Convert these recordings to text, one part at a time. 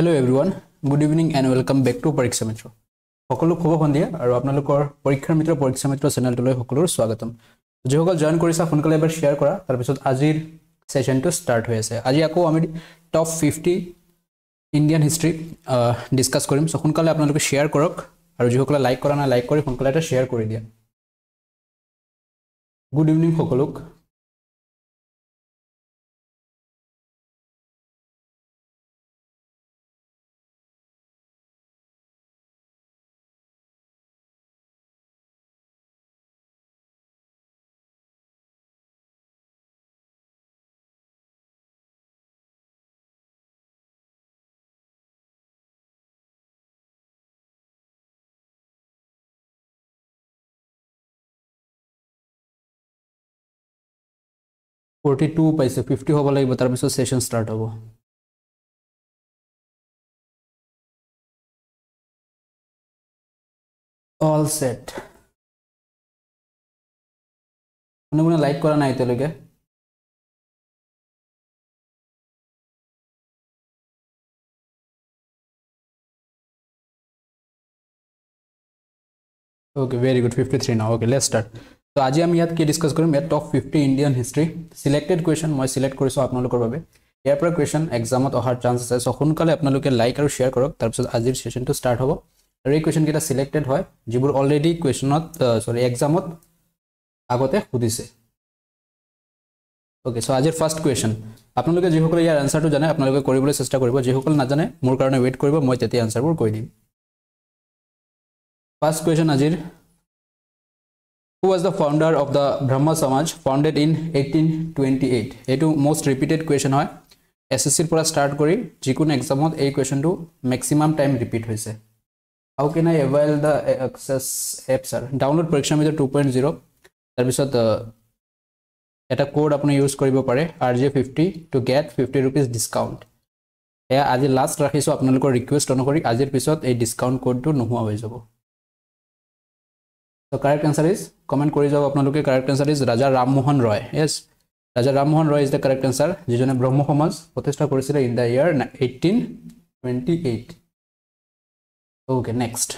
Hello' everyone good evening and welcome back to Pariksha Mitra সকলো শুভ সন্ধিয়া আৰু আপোনালোকৰ পৰীক্ষাৰ মিত্ৰ পৰীক্ষা মিত্ৰ চেনেলটোলৈ সকলোৰে স্বাগতম। যিসকল জইন কৰিছা সোনকালে এবাৰ শ্বেয়াৰ কৰা। তাৰপিছত আজিৰ ছেশ্যনটো ষ্টাৰ্ট হৈ আছে। আজি আকৌ আমি top fifty Indian history discuss কৰিম। চ' সোনকালে আপোনালোকে শ্বেয়াৰ কৰক আৰু যিসকলে লাইক কৰা নাই লাইক কৰি সোনকালে এটা শ্বেয়াৰ কৰি দিয়া। গুড ইভিনিং সকলোক। ফৰ্টি টু পাইছে ফিফটি হ'ব লাগিব তাৰপিছত ছেশ্যন ষ্টাৰ্ট হ'ব অল ছেট কোনে কোনে লাইক কৰা নাই এতিয়ালৈকে okay very good fifty three ন অ'কে লেট ষ্টাৰ্ট তো আজি আমি ইয়াত কি ডিছকাছ কৰিম? ইয়াত top fifty Indian history selected question মই চিলেক্ট কৰিছোঁ আপোনালোকৰ বাবে। ইয়াৰ পৰা কুৱেশ্যন এক্সামত অহাৰ চান্স আছে। চ' সোনকালে আপোনালোকে লাইক আৰু শ্বেয়াৰ কৰক। তাৰপিছত আজিৰ ছেশ্যনটো ষ্টাৰ্ট হ'ব। আৰু এই কুৱেশ্যনকেইটা চিলেক্টেড হয় যিবোৰ অলৰেডি কুৱেশ্যনত চৰি এক্সামত আগতে সুধিছে। অ'কে চ' আজিৰ ফাৰ্ষ্ট কুৱেশ্যন আপোনালোকে যিসকলে ইয়াৰ এনচাৰটো জানে আপোনালোকে কৰিবলৈ চেষ্টা কৰিব। যিসকলে নাজানে মোৰ কাৰণে ৱেইট কৰিব মই তেতিয়া এনচাৰবোৰ কৈ দিম। ফাৰ্ষ্ট কুৱেশ্যন আজিৰ। Brahmo Samaj founded in eighteen twenty eight এইটো মষ্ট ৰিপিটেড কুৱেশ্যন হয়। এছ এছ চিৰ পৰা ষ্টাৰ্ট কৰি যিকোনো এক্সামত এই কুৱেশ্যনটো মেক্সিমাম টাইম ৰিপিট হৈছে। How can I avail the access apps or download Pariksha Mitra two point zero' তাৰপিছত এটা কোড আপুনি ইউজ কৰিব পাৰে R G fifty to get fifty rupees discount এয়া আজি লাষ্ট ৰাখিছোঁ আপোনালোকৰ ৰিকুৱেষ্ট অনুসৰি। আজিৰ পিছত এই ডিছকাউণ্ট কোডটো নোহোৱা হৈ যাব। So' correct answer is comment কৰি যাওক আপোনালোকে correct answer is Raja Rammohan Roy yes Raja Rammohan Roy is the correct answer যিজনে ব্ৰহ্ম সমাজ প্ৰতিষ্ঠা কৰিছিলে in the year eighteen twenty eight okay next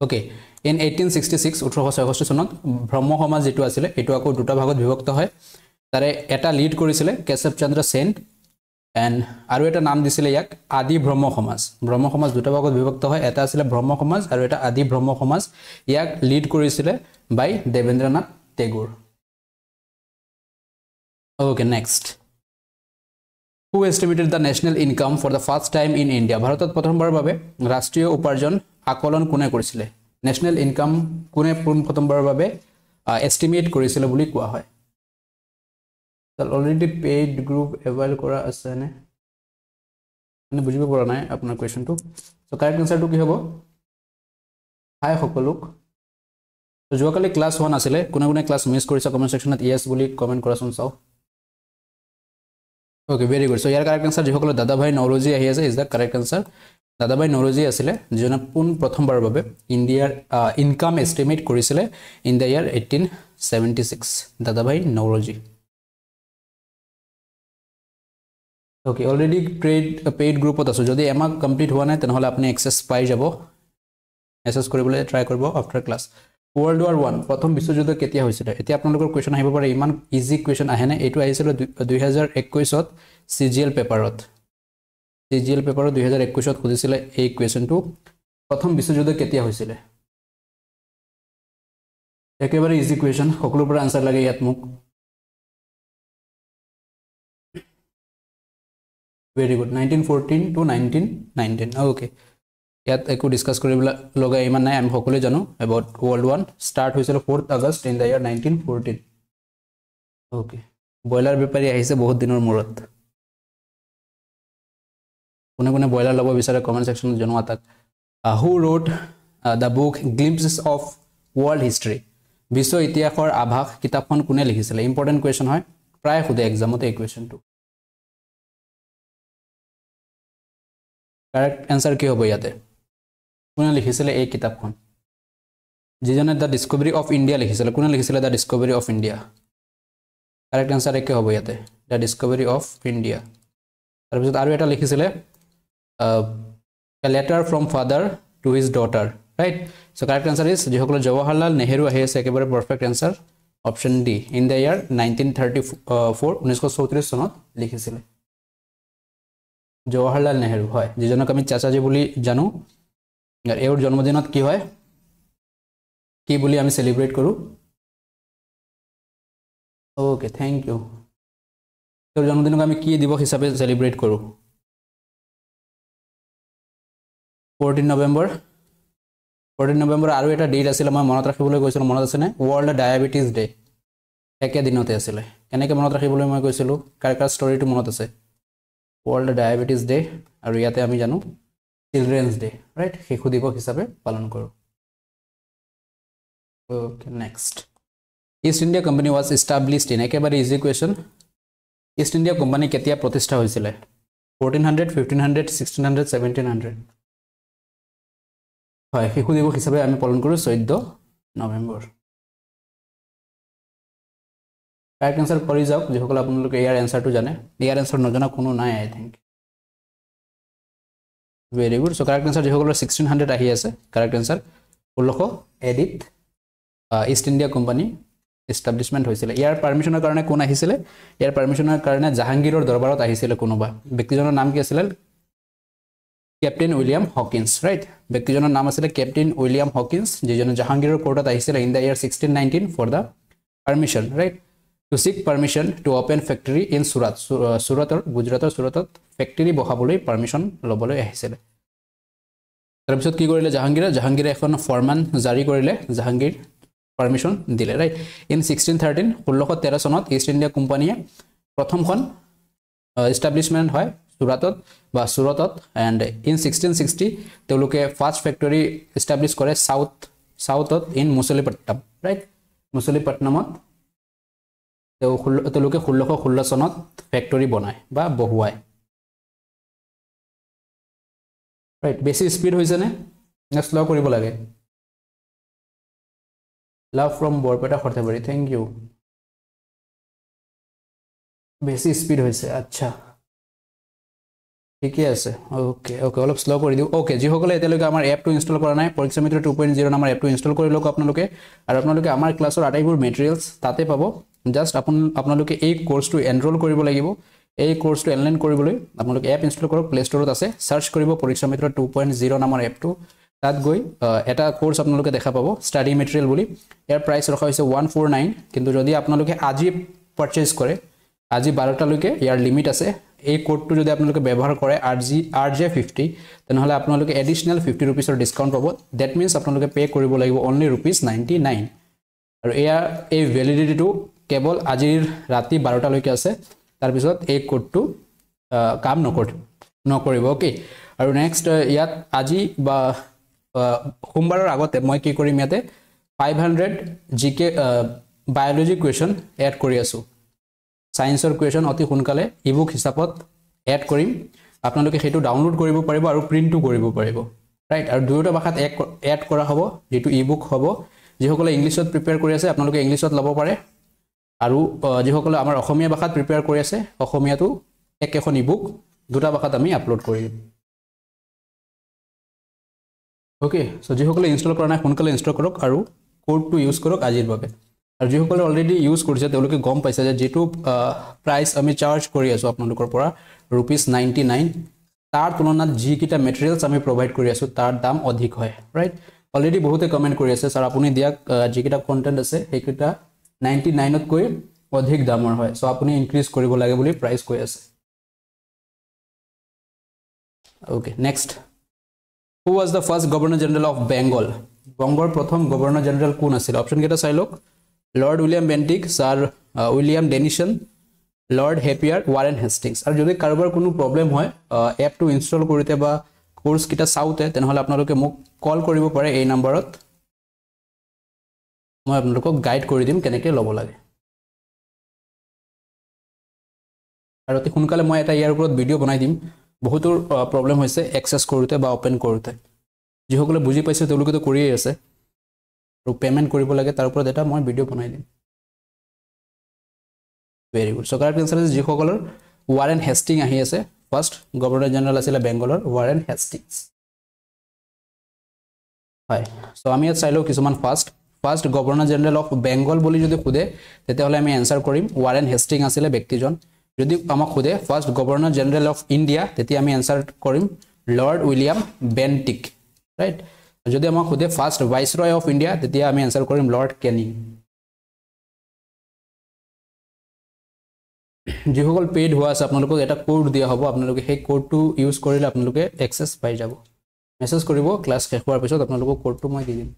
okay in eighteen sixty six ওঠৰশ ছয়ষষ্ঠি চনত ব্ৰহ্ম সমাজ যিটো আছিলে এইটো আকৌ দুটা ভাগত বিভক্ত হয়। তাৰে এটা লিড কৰিছিলে কেশৱ চন্দ্ৰ সেন। এণ্ড আৰু এটা নাম দিছিলে ইয়াক আদি ব্ৰহ্ম সমাজ। ব্ৰহ্ম সমাজ দুটা ভাগত বিভক্ত হয়। এটা আছিলে ব্ৰহ্ম সমাজ আৰু এটা আদি ব্ৰহ্ম সমাজ। ইয়াক লিড কৰিছিলে by Debendranath Tagore. Okay next who estimated the national income for the first time in India ভাৰতত প্ৰথমবাৰৰ বাবে ৰাষ্ট্ৰীয় উপাৰ্জন আকলন কোনে কৰিছিলে? নেশ্যনেল ইনকাম কোনে পোনপ্ৰথমবাৰৰ বাবে এষ্টিমেট কৰিছিলে বুলি কোৱা হয়। অলৰেডি পেইড গ্ৰুপ এভেইল কৰা আছেনে মানে বুজিব পৰা নাই আপোনাৰ কুৱেশ্যনটো চ' কাৰেক্ট এনচাৰটো কি হ'ব? হাই সকলোক। যোৱাকালি ক্লাছ হোৱা নাছিলে কোনে কোনে ক্লাছ মিছ কৰিছে কমেণ্ট ছেকশ্যনত য়েছ বুলি কমেণ্ট কৰাচোন চাওঁ অ'কে ভেৰি গুড চ' ইয়াৰ কাৰেক্ট এনচাৰ যিসকলে দাদাভাই নৰজী আহি আছে ইজ দ্য কাৰেক্ট এনচাৰ দাদাভাই নৰজী আছিলে যিজনে পোন প্ৰথমবাৰৰ বাবে ইণ্ডিয়াৰ ইনকাম এষ্টিমেট কৰিছিলে in the year eighteen seventy six Dadabhai Naoroji. Okay already paid paid গ্ৰুপত আছোঁ। যদি এমাহ কমপ্লিট হোৱা নাই তেনেহ'লে আপুনি এক্সেছ পাই যাব। এক্সেছ কৰিবলৈ ট্ৰাই কৰিব after class world war one প্ৰথম বিশ্বযুদ্ধ কেতিয়া হৈছিলে? এতিয়া আপোনালোকৰ কুৱেশ্যন আহিব পাৰে ইমান ইজি কুৱেশ্যন আহেনে এইটো আহিছিলে দুহেজাৰ একৈছত চি জি এল পেপাৰত চি জি এল পেপাৰত দুহেজাৰ একৈছত সুধিছিলে এই কুৱেশ্যনটো প্ৰথম বিশ্বযুদ্ধ কেতিয়া হৈছিলে? একেবাৰে ইজি কুৱেশ্যন সকলোৰ পৰা আনচাৰ লাগে ইয়াত মোক। Very good nineteen fourteen to nineteen nineteen okay ইয়াত একো ডিছকাছ কৰিবলৈ লগা ইমান নাই আমি সকলোৱে জানো এবাউট ৱৰ্ল্ড ওৱান ষ্টাৰ্ট হৈছিলে fourth August in the year nineteen fourteen okay broiler বেপাৰী আহিছে বহুত দিনৰ মূৰত। কোনে কোনে ব্ৰইলাৰ ল'ব বিচাৰে কমেণ্ট ছেকশ্যনত জনোৱা তাক। Who wrote the book glimpses of world history বিশ্ব ইতিহাসৰ আভাস কিতাপখন কোনে লিখিছিলে? ইম্পৰ্টেণ্ট কুৱেশ্যন হয়। প্ৰায় সোধে এক্সামতে এই কুৱেশ্যনটো কাৰেক্ট এনচাৰ কি হ'ব ইয়াতে? কোনে লিখিছিলে এই কিতাপখন? যিজনে দ্য ডিছকভাৰী অফ ইণ্ডিয়া লিখিছিলে কোনে লিখিছিলে the discovery of India correct answer একে হ'ব ইয়াতে? দ্য ডিছকভাৰী অফ ইণ্ডিয়া তাৰপিছত আৰু এটা লিখিছিলে letter from father to his daughter right so' correct answer is যিসকলে জৱাহৰলাল নেহেৰু আহি আছে একেবাৰে perfect answer option D in the year nineteen thirty four ঊনৈছশ চৌত্ৰিছ চনত লিখিছিলে। জৱাহৰলাল নেহেৰু হয়। যিজনক আমি চাচাজী বুলি জানো এওঁৰ জন্মদিনত কি হয় কি বুলি আমি চেলিব্ৰেট কৰোঁ। অ'কে থেংক ইউ তেওঁৰ জন্মদিনক আমি কি দিৱস হিচাপে চেলিব্ৰেট কৰোঁ? ফৰ্টিন নৱেম্বৰ ফৰ্টিন নৱেম্বৰ আৰু এটা ডেট আছিলে মই মনত ৰাখিবলৈ কৈছিলোঁ মনত আছেনে? ৱৰ্ল্ড ডায়েবেটিছ ডে একেদিনতে আছিলে। কেনেকৈ মনত ৰাখিবলৈ মই কৈছিলোঁ কাৰ কাৰ ষ্টৰিটো মনত আছে? ৱৰ্ল্ড ডায়েবেটিছ ডে আৰু ইয়াতে আমি জানো চিলড্ৰেনছ ডে ৰাইট শিশু দিৱস হিচাপে পালন কৰোঁ। Okay next East India company was established in একেবাৰে easy question East India company কেতিয়া প্ৰতিষ্ঠা হৈছিলে? Fourteen hundred fifteen hundred sixteen hundred seventeen hundred হয় শিশু দিৱস হিচাপে আমি পালন কৰোঁ চৈধ্য নৱেম্বৰ। কাৰেক্ট এনচাৰ কৰি যাওক যিসকলে আপোনালোকে ইয়াৰ এনচাৰটো জানে। ইয়াৰ এনচাৰ নজনা কোনো নাই I think very good so' correct answer যিসকলৰ ছিক্সটিন হাণ্ড্ৰেড আহি আছে কাৰেক্ট এনচাৰ ষোল্লশ এডিত ইষ্ট ইণ্ডিয়া কোম্পানী ইষ্টাব্লিছমেণ্ট হৈছিলে। ইয়াৰ পাৰ্মিশ্যনৰ কাৰণে কোন আহিছিলে? ইয়াৰ পাৰ্মিশ্যনৰ কাৰণে জাহাংগীৰৰ দৰবাৰত আহিছিলে কোনোবা। ব্যক্তিজনৰ নাম কি আছিলে? কেপ্টেইন উইলিয়াম হকিন্স ৰাইট ব্যক্তিজনৰ নাম আছিলে কেপ্টেইন উইলিয়াম হকিন্স যিজনে জাহাংগীৰৰ কোৰ্টত আহিছিলে in the year sixteen nineteen for the permission right seek permission to open factory in Surat চুৰাটৰ গুজৰাটৰ চুৰাটত ফেক্টৰী বহাবলৈ পাৰ্মিশ্যন ল'বলৈ আহিছিলে। তাৰপিছত কি কৰিলে জাহাংগীৰে? জাহাংগীৰে এখন ফৰমান জাৰি কৰিলে। জাহাংগীৰ পাৰ্মিশ্যন দিলে ৰাইট ইন ছিক্সটিন থাৰ্টিন ষোল্লশ তেৰ চনত ইষ্ট ইণ্ডিয়া কোম্পানীয়ে প্ৰথমখন ইষ্টাব্লিছমেণ্ট হয় চুৰাটত বা চুৰটত এণ্ড ইন ছিক্সটিন ছিক্সটি তেওঁলোকে ফাৰ্ষ্ট ফেক্টৰী ইষ্টাব্লিছ কৰে চাউথ চাউথত ইন মুছলিপট্টম ৰাইট মুছলিপট্টনমত তেওঁ ষোল্ল তেওঁলোকে ষোল্লশ ষোল্ল চনত ফেক্টৰী বনায় বা বহুৱায়। ৰাইট বেছি স্পীড হৈছেনে নে? শ্ল' কৰিব লাগে। Love from Barpeta Sarthebari thank you বেছি স্পীড হৈছে আচ্ছা। ঠিকে আছে অ'কে অ'কে অলপ শ্ল' কৰি দিওঁ। অ'কে যিসকলে এতিয়ালৈকে আমাৰ এপটো ইনষ্টল কৰা নাই পৰীক্ষা মিত্ৰ টু পইণ্ট জিৰ' আমাৰ এপটো ইনষ্টল কৰি লওক আপোনালোকে। আৰু আপোনালোকে আমাৰ ক্লাছৰ আটাইবোৰ মেটেৰিয়েলছ তাতে পাব। জাষ্ট আপোন আপোনালোকে এই কৰ্চটো এনৰল কৰিব লাগিব এই কৰ্চটো অনলাইন কৰিবলৈ আপোনালোকে এপ ইনষ্টল কৰক প্লে' ষ্ট'ৰত আছে ছাৰ্চ কৰিব পৰীক্ষা মিত্ৰ টু পইণ্ট জিৰ' নামৰ এপটো তাত গৈ এটা কৰ্চ আপোনালোকে দেখা পাব ষ্টাডি মেটেৰিয়েল বুলি ইয়াৰ প্ৰাইচ ৰখা হৈছে ওৱান ফ'ৰ নাইন কিন্তু যদি আপোনালোকে আজি পাৰচেজ কৰে আজি বাৰটালৈকে ইয়াৰ লিমিট আছে এই কোডটো যদি আপোনালোকে ব্যৱহাৰ কৰে R G R J fifty তেনেহ'লে আপোনালোকে এডিশ্যনেল ফিফটি ৰুপিজৰ ডিছকাউণ্ট পাব ডেট মিনছ আপোনালোকে পে' কৰিব লাগিব অনলি ৰুপিজ নাইণ্টি নাইন আৰু এয়া এই ভেলিডিটিটো কেৱল আজিৰ ৰাতি বাৰটালৈকে আছে। তাৰপিছত এই কোডটো কাম নকৰি নকৰিব অ'কে আৰু নেক্সট ইয়াত আজি বা সোমবাৰৰ আগতে মই কি কৰিম ইয়াতে? Five hundred G K biology question add কৰি আছোঁ। ছায়েন্সৰ কুৱেশ্যন অতি সোনকালে ই বুক হিচাপত এড কৰিম। আপোনালোকে সেইটো ডাউনলোড কৰিব পাৰিব আৰু প্ৰিণ্টো কৰিব পাৰিব। ৰাইট আৰু দুয়োটা ভাষাত এড কৰা হ'ব যিটো ই বুক হ'ব। যিসকলে ইংলিছত প্ৰিপেয়াৰ কৰি আছে আপোনালোকে ইংলিছত ল'ব পাৰে। আৰু যিসকলে আমাৰ অসমীয়া ভাষাত প্ৰিপেয়াৰ কৰি আছে অসমীয়াটো একেখন ই বুক দুটা ভাষাত আমি আপলোড কৰি দিম অ'কে চ' যিসকলে ইনষ্টল কৰা নাই সোনকালে ইনষ্টল কৰক আৰু কোডটো ইউজ কৰক আজিৰ বাবে। আৰু যিসকলে অলৰেডি ইউজ কৰিছে তেওঁলোকে গম পাইছে যে যিটো প্ৰাইচ আমি চাৰ্জ কৰি আছোঁ আপোনালোকৰ পৰা ৰুপিজ নাইণ্টি নাইন তাৰ তুলনাত যিকেইটা মেটেৰিয়েলছ আমি প্ৰভাইড কৰি আছোঁ তাৰ দাম অধিক হয় ৰাইট অলৰেডি বহুতে কমেণ্ট কৰি আছে ছাৰ আপুনি দিয়াক যিকেইটা কণ্টেণ্ট আছে সেইকেইটা নাইণ্টি নাইনতকৈ অধিক দামৰ হয়। চ' আপুনি ইনক্ৰিজ কৰিব লাগে বুলি প্ৰাইচ কৈ আছে। Okay next who was the first governor general of Bengal বংগৰ প্ৰথম গভৰ্ণৰ জেনেৰেল কোন আছিল? অপশ্যনকেইটা চাই লওক। Lord William Bentinck Sir William Denison Lord হেপিয়াৰ Warren Hastings আৰু যদি কাৰোবাৰ কোনো প্ৰব্লেম হয় এপটো ইনষ্টল কৰোঁতে বা কোৰ্চকেইটা চাওঁতে তেনেহ'লে আপোনালোকে মোক কল কৰিব পাৰে এই নাম্বাৰত মই আপোনালোকক গাইড কৰি দিম কেনেকৈ ল'ব লাগে। আৰু অতি সোনকালে মই এটা ইয়াৰ ওপৰত ভিডিঅ' বনাই দিম। বহুতো প্ৰব্লেম হৈছে এক্সেছ কৰোঁতে বা অ'পেন কৰোঁতে। যিসকলে বুজি পাইছে তেওঁলোকেতো কৰিয়েই আছে। আৰু পে'মেণ্ট কৰিব লাগে তাৰ ওপৰত এটা মই ভিডিঅ' বনাই দিম। Very good so' correct answer আছে যিসকলৰ ৱাৰেন হেষ্টিং আহি আছে। ফাৰ্ষ্ট গভৰ্ণৰ জেনেৰেল আছিলে বেংগলৰ ৱাৰেন হেষ্টিংছ হয়। চ' আমি ইয়াত চাই লওঁ কিছুমান first first governor general of Bengal বুলি যদি সোধে তেতিয়াহ'লে আমি এনচাৰ কৰিম। ৱাৰেন হেষ্টিং আছিলে ব্যক্তিজন। যদি আমাক সোধে first governor general of India তেতিয়া আমি এনচাৰ কৰিম লৰ্ড উইলিয়াম বেণ্টিক ৰাইট যদি আমাক সোধে first viceroy of India তেতিয়া আমি এনচাৰ কৰিম লৰ্ড কেনিং যিসকল পেইড হোৱা আছে আপোনালোকক এটা কোড দিয়া হ'ব। আপোনালোকে সেই কোডটো ইউজ কৰিলে আপোনালোকে এক্সেছ পাই যাব। মেছেজ কৰিব ক্লাছ শেষ হোৱাৰ পিছত আপোনালোকক কোডটো মই দি দিম।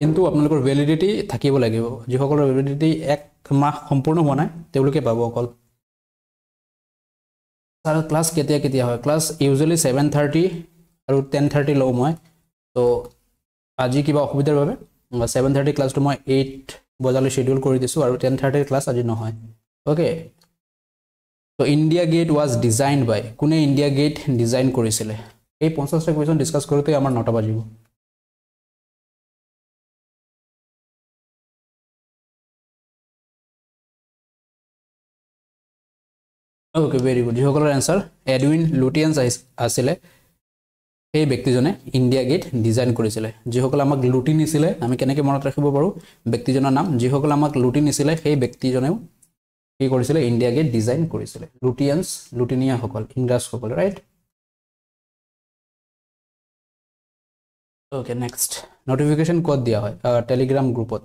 কিন্তু আপোনালোকৰ ভেলিডিটি থাকিব লাগিব। যিসকলৰ ভেলিডিটি এক মাহ সম্পূৰ্ণ হোৱা নাই তেওঁলোকে পাব অকল। ছাৰ ক্লাছ কেতিয়া কেতিয়া হয়? ক্লাছ ইউজুৱেলি ছেভেন থাৰ্টি আৰু টেন থাৰ্টি লওঁ মই। ত' আজি কিবা অসুবিধাৰ বাবে ছেভেন থাৰ্টি ক্লাছটো মই এইট বজালৈ শ্বেডিউল কৰি দিছোঁ আৰু টেন থাৰ্টিৰ ক্লাছ আজি নহয়। Okay so' India Gate was design by কোনে ইণ্ডিয়া গেট ডিজাইন কৰিছিলে? এই পঞ্চাছটা কুৱেশ্যন ডিছকাছ কৰোঁতে আমাৰ নটা বাজিব। অ'কে ভেৰি গুড যিসকলৰ এনচাৰ এডউইন লুটিয়েন্স আছিলে সেই ব্যক্তিজনে ইণ্ডিয়া গেট ডিজাইন কৰিছিলে। যিসকলে আমাক লুটি নিছিলে আমি কেনেকৈ মনত ৰাখিব পাৰোঁ? ব্যক্তিজনৰ নাম যিসকলে আমাক লুটি নিছিলে সেই ব্যক্তিজনেও কি কৰিছিলে? ইণ্ডিয়া গেট ডিজাইন কৰিছিলে। লুটিয়েন্স লুটিনিয়াসকল ইংৰাজসকল ৰাইট অ'কে নেক্সট নটিফিকেশ্যন ক'ত দিয়া হয়? টেলিগ্ৰাম গ্ৰুপত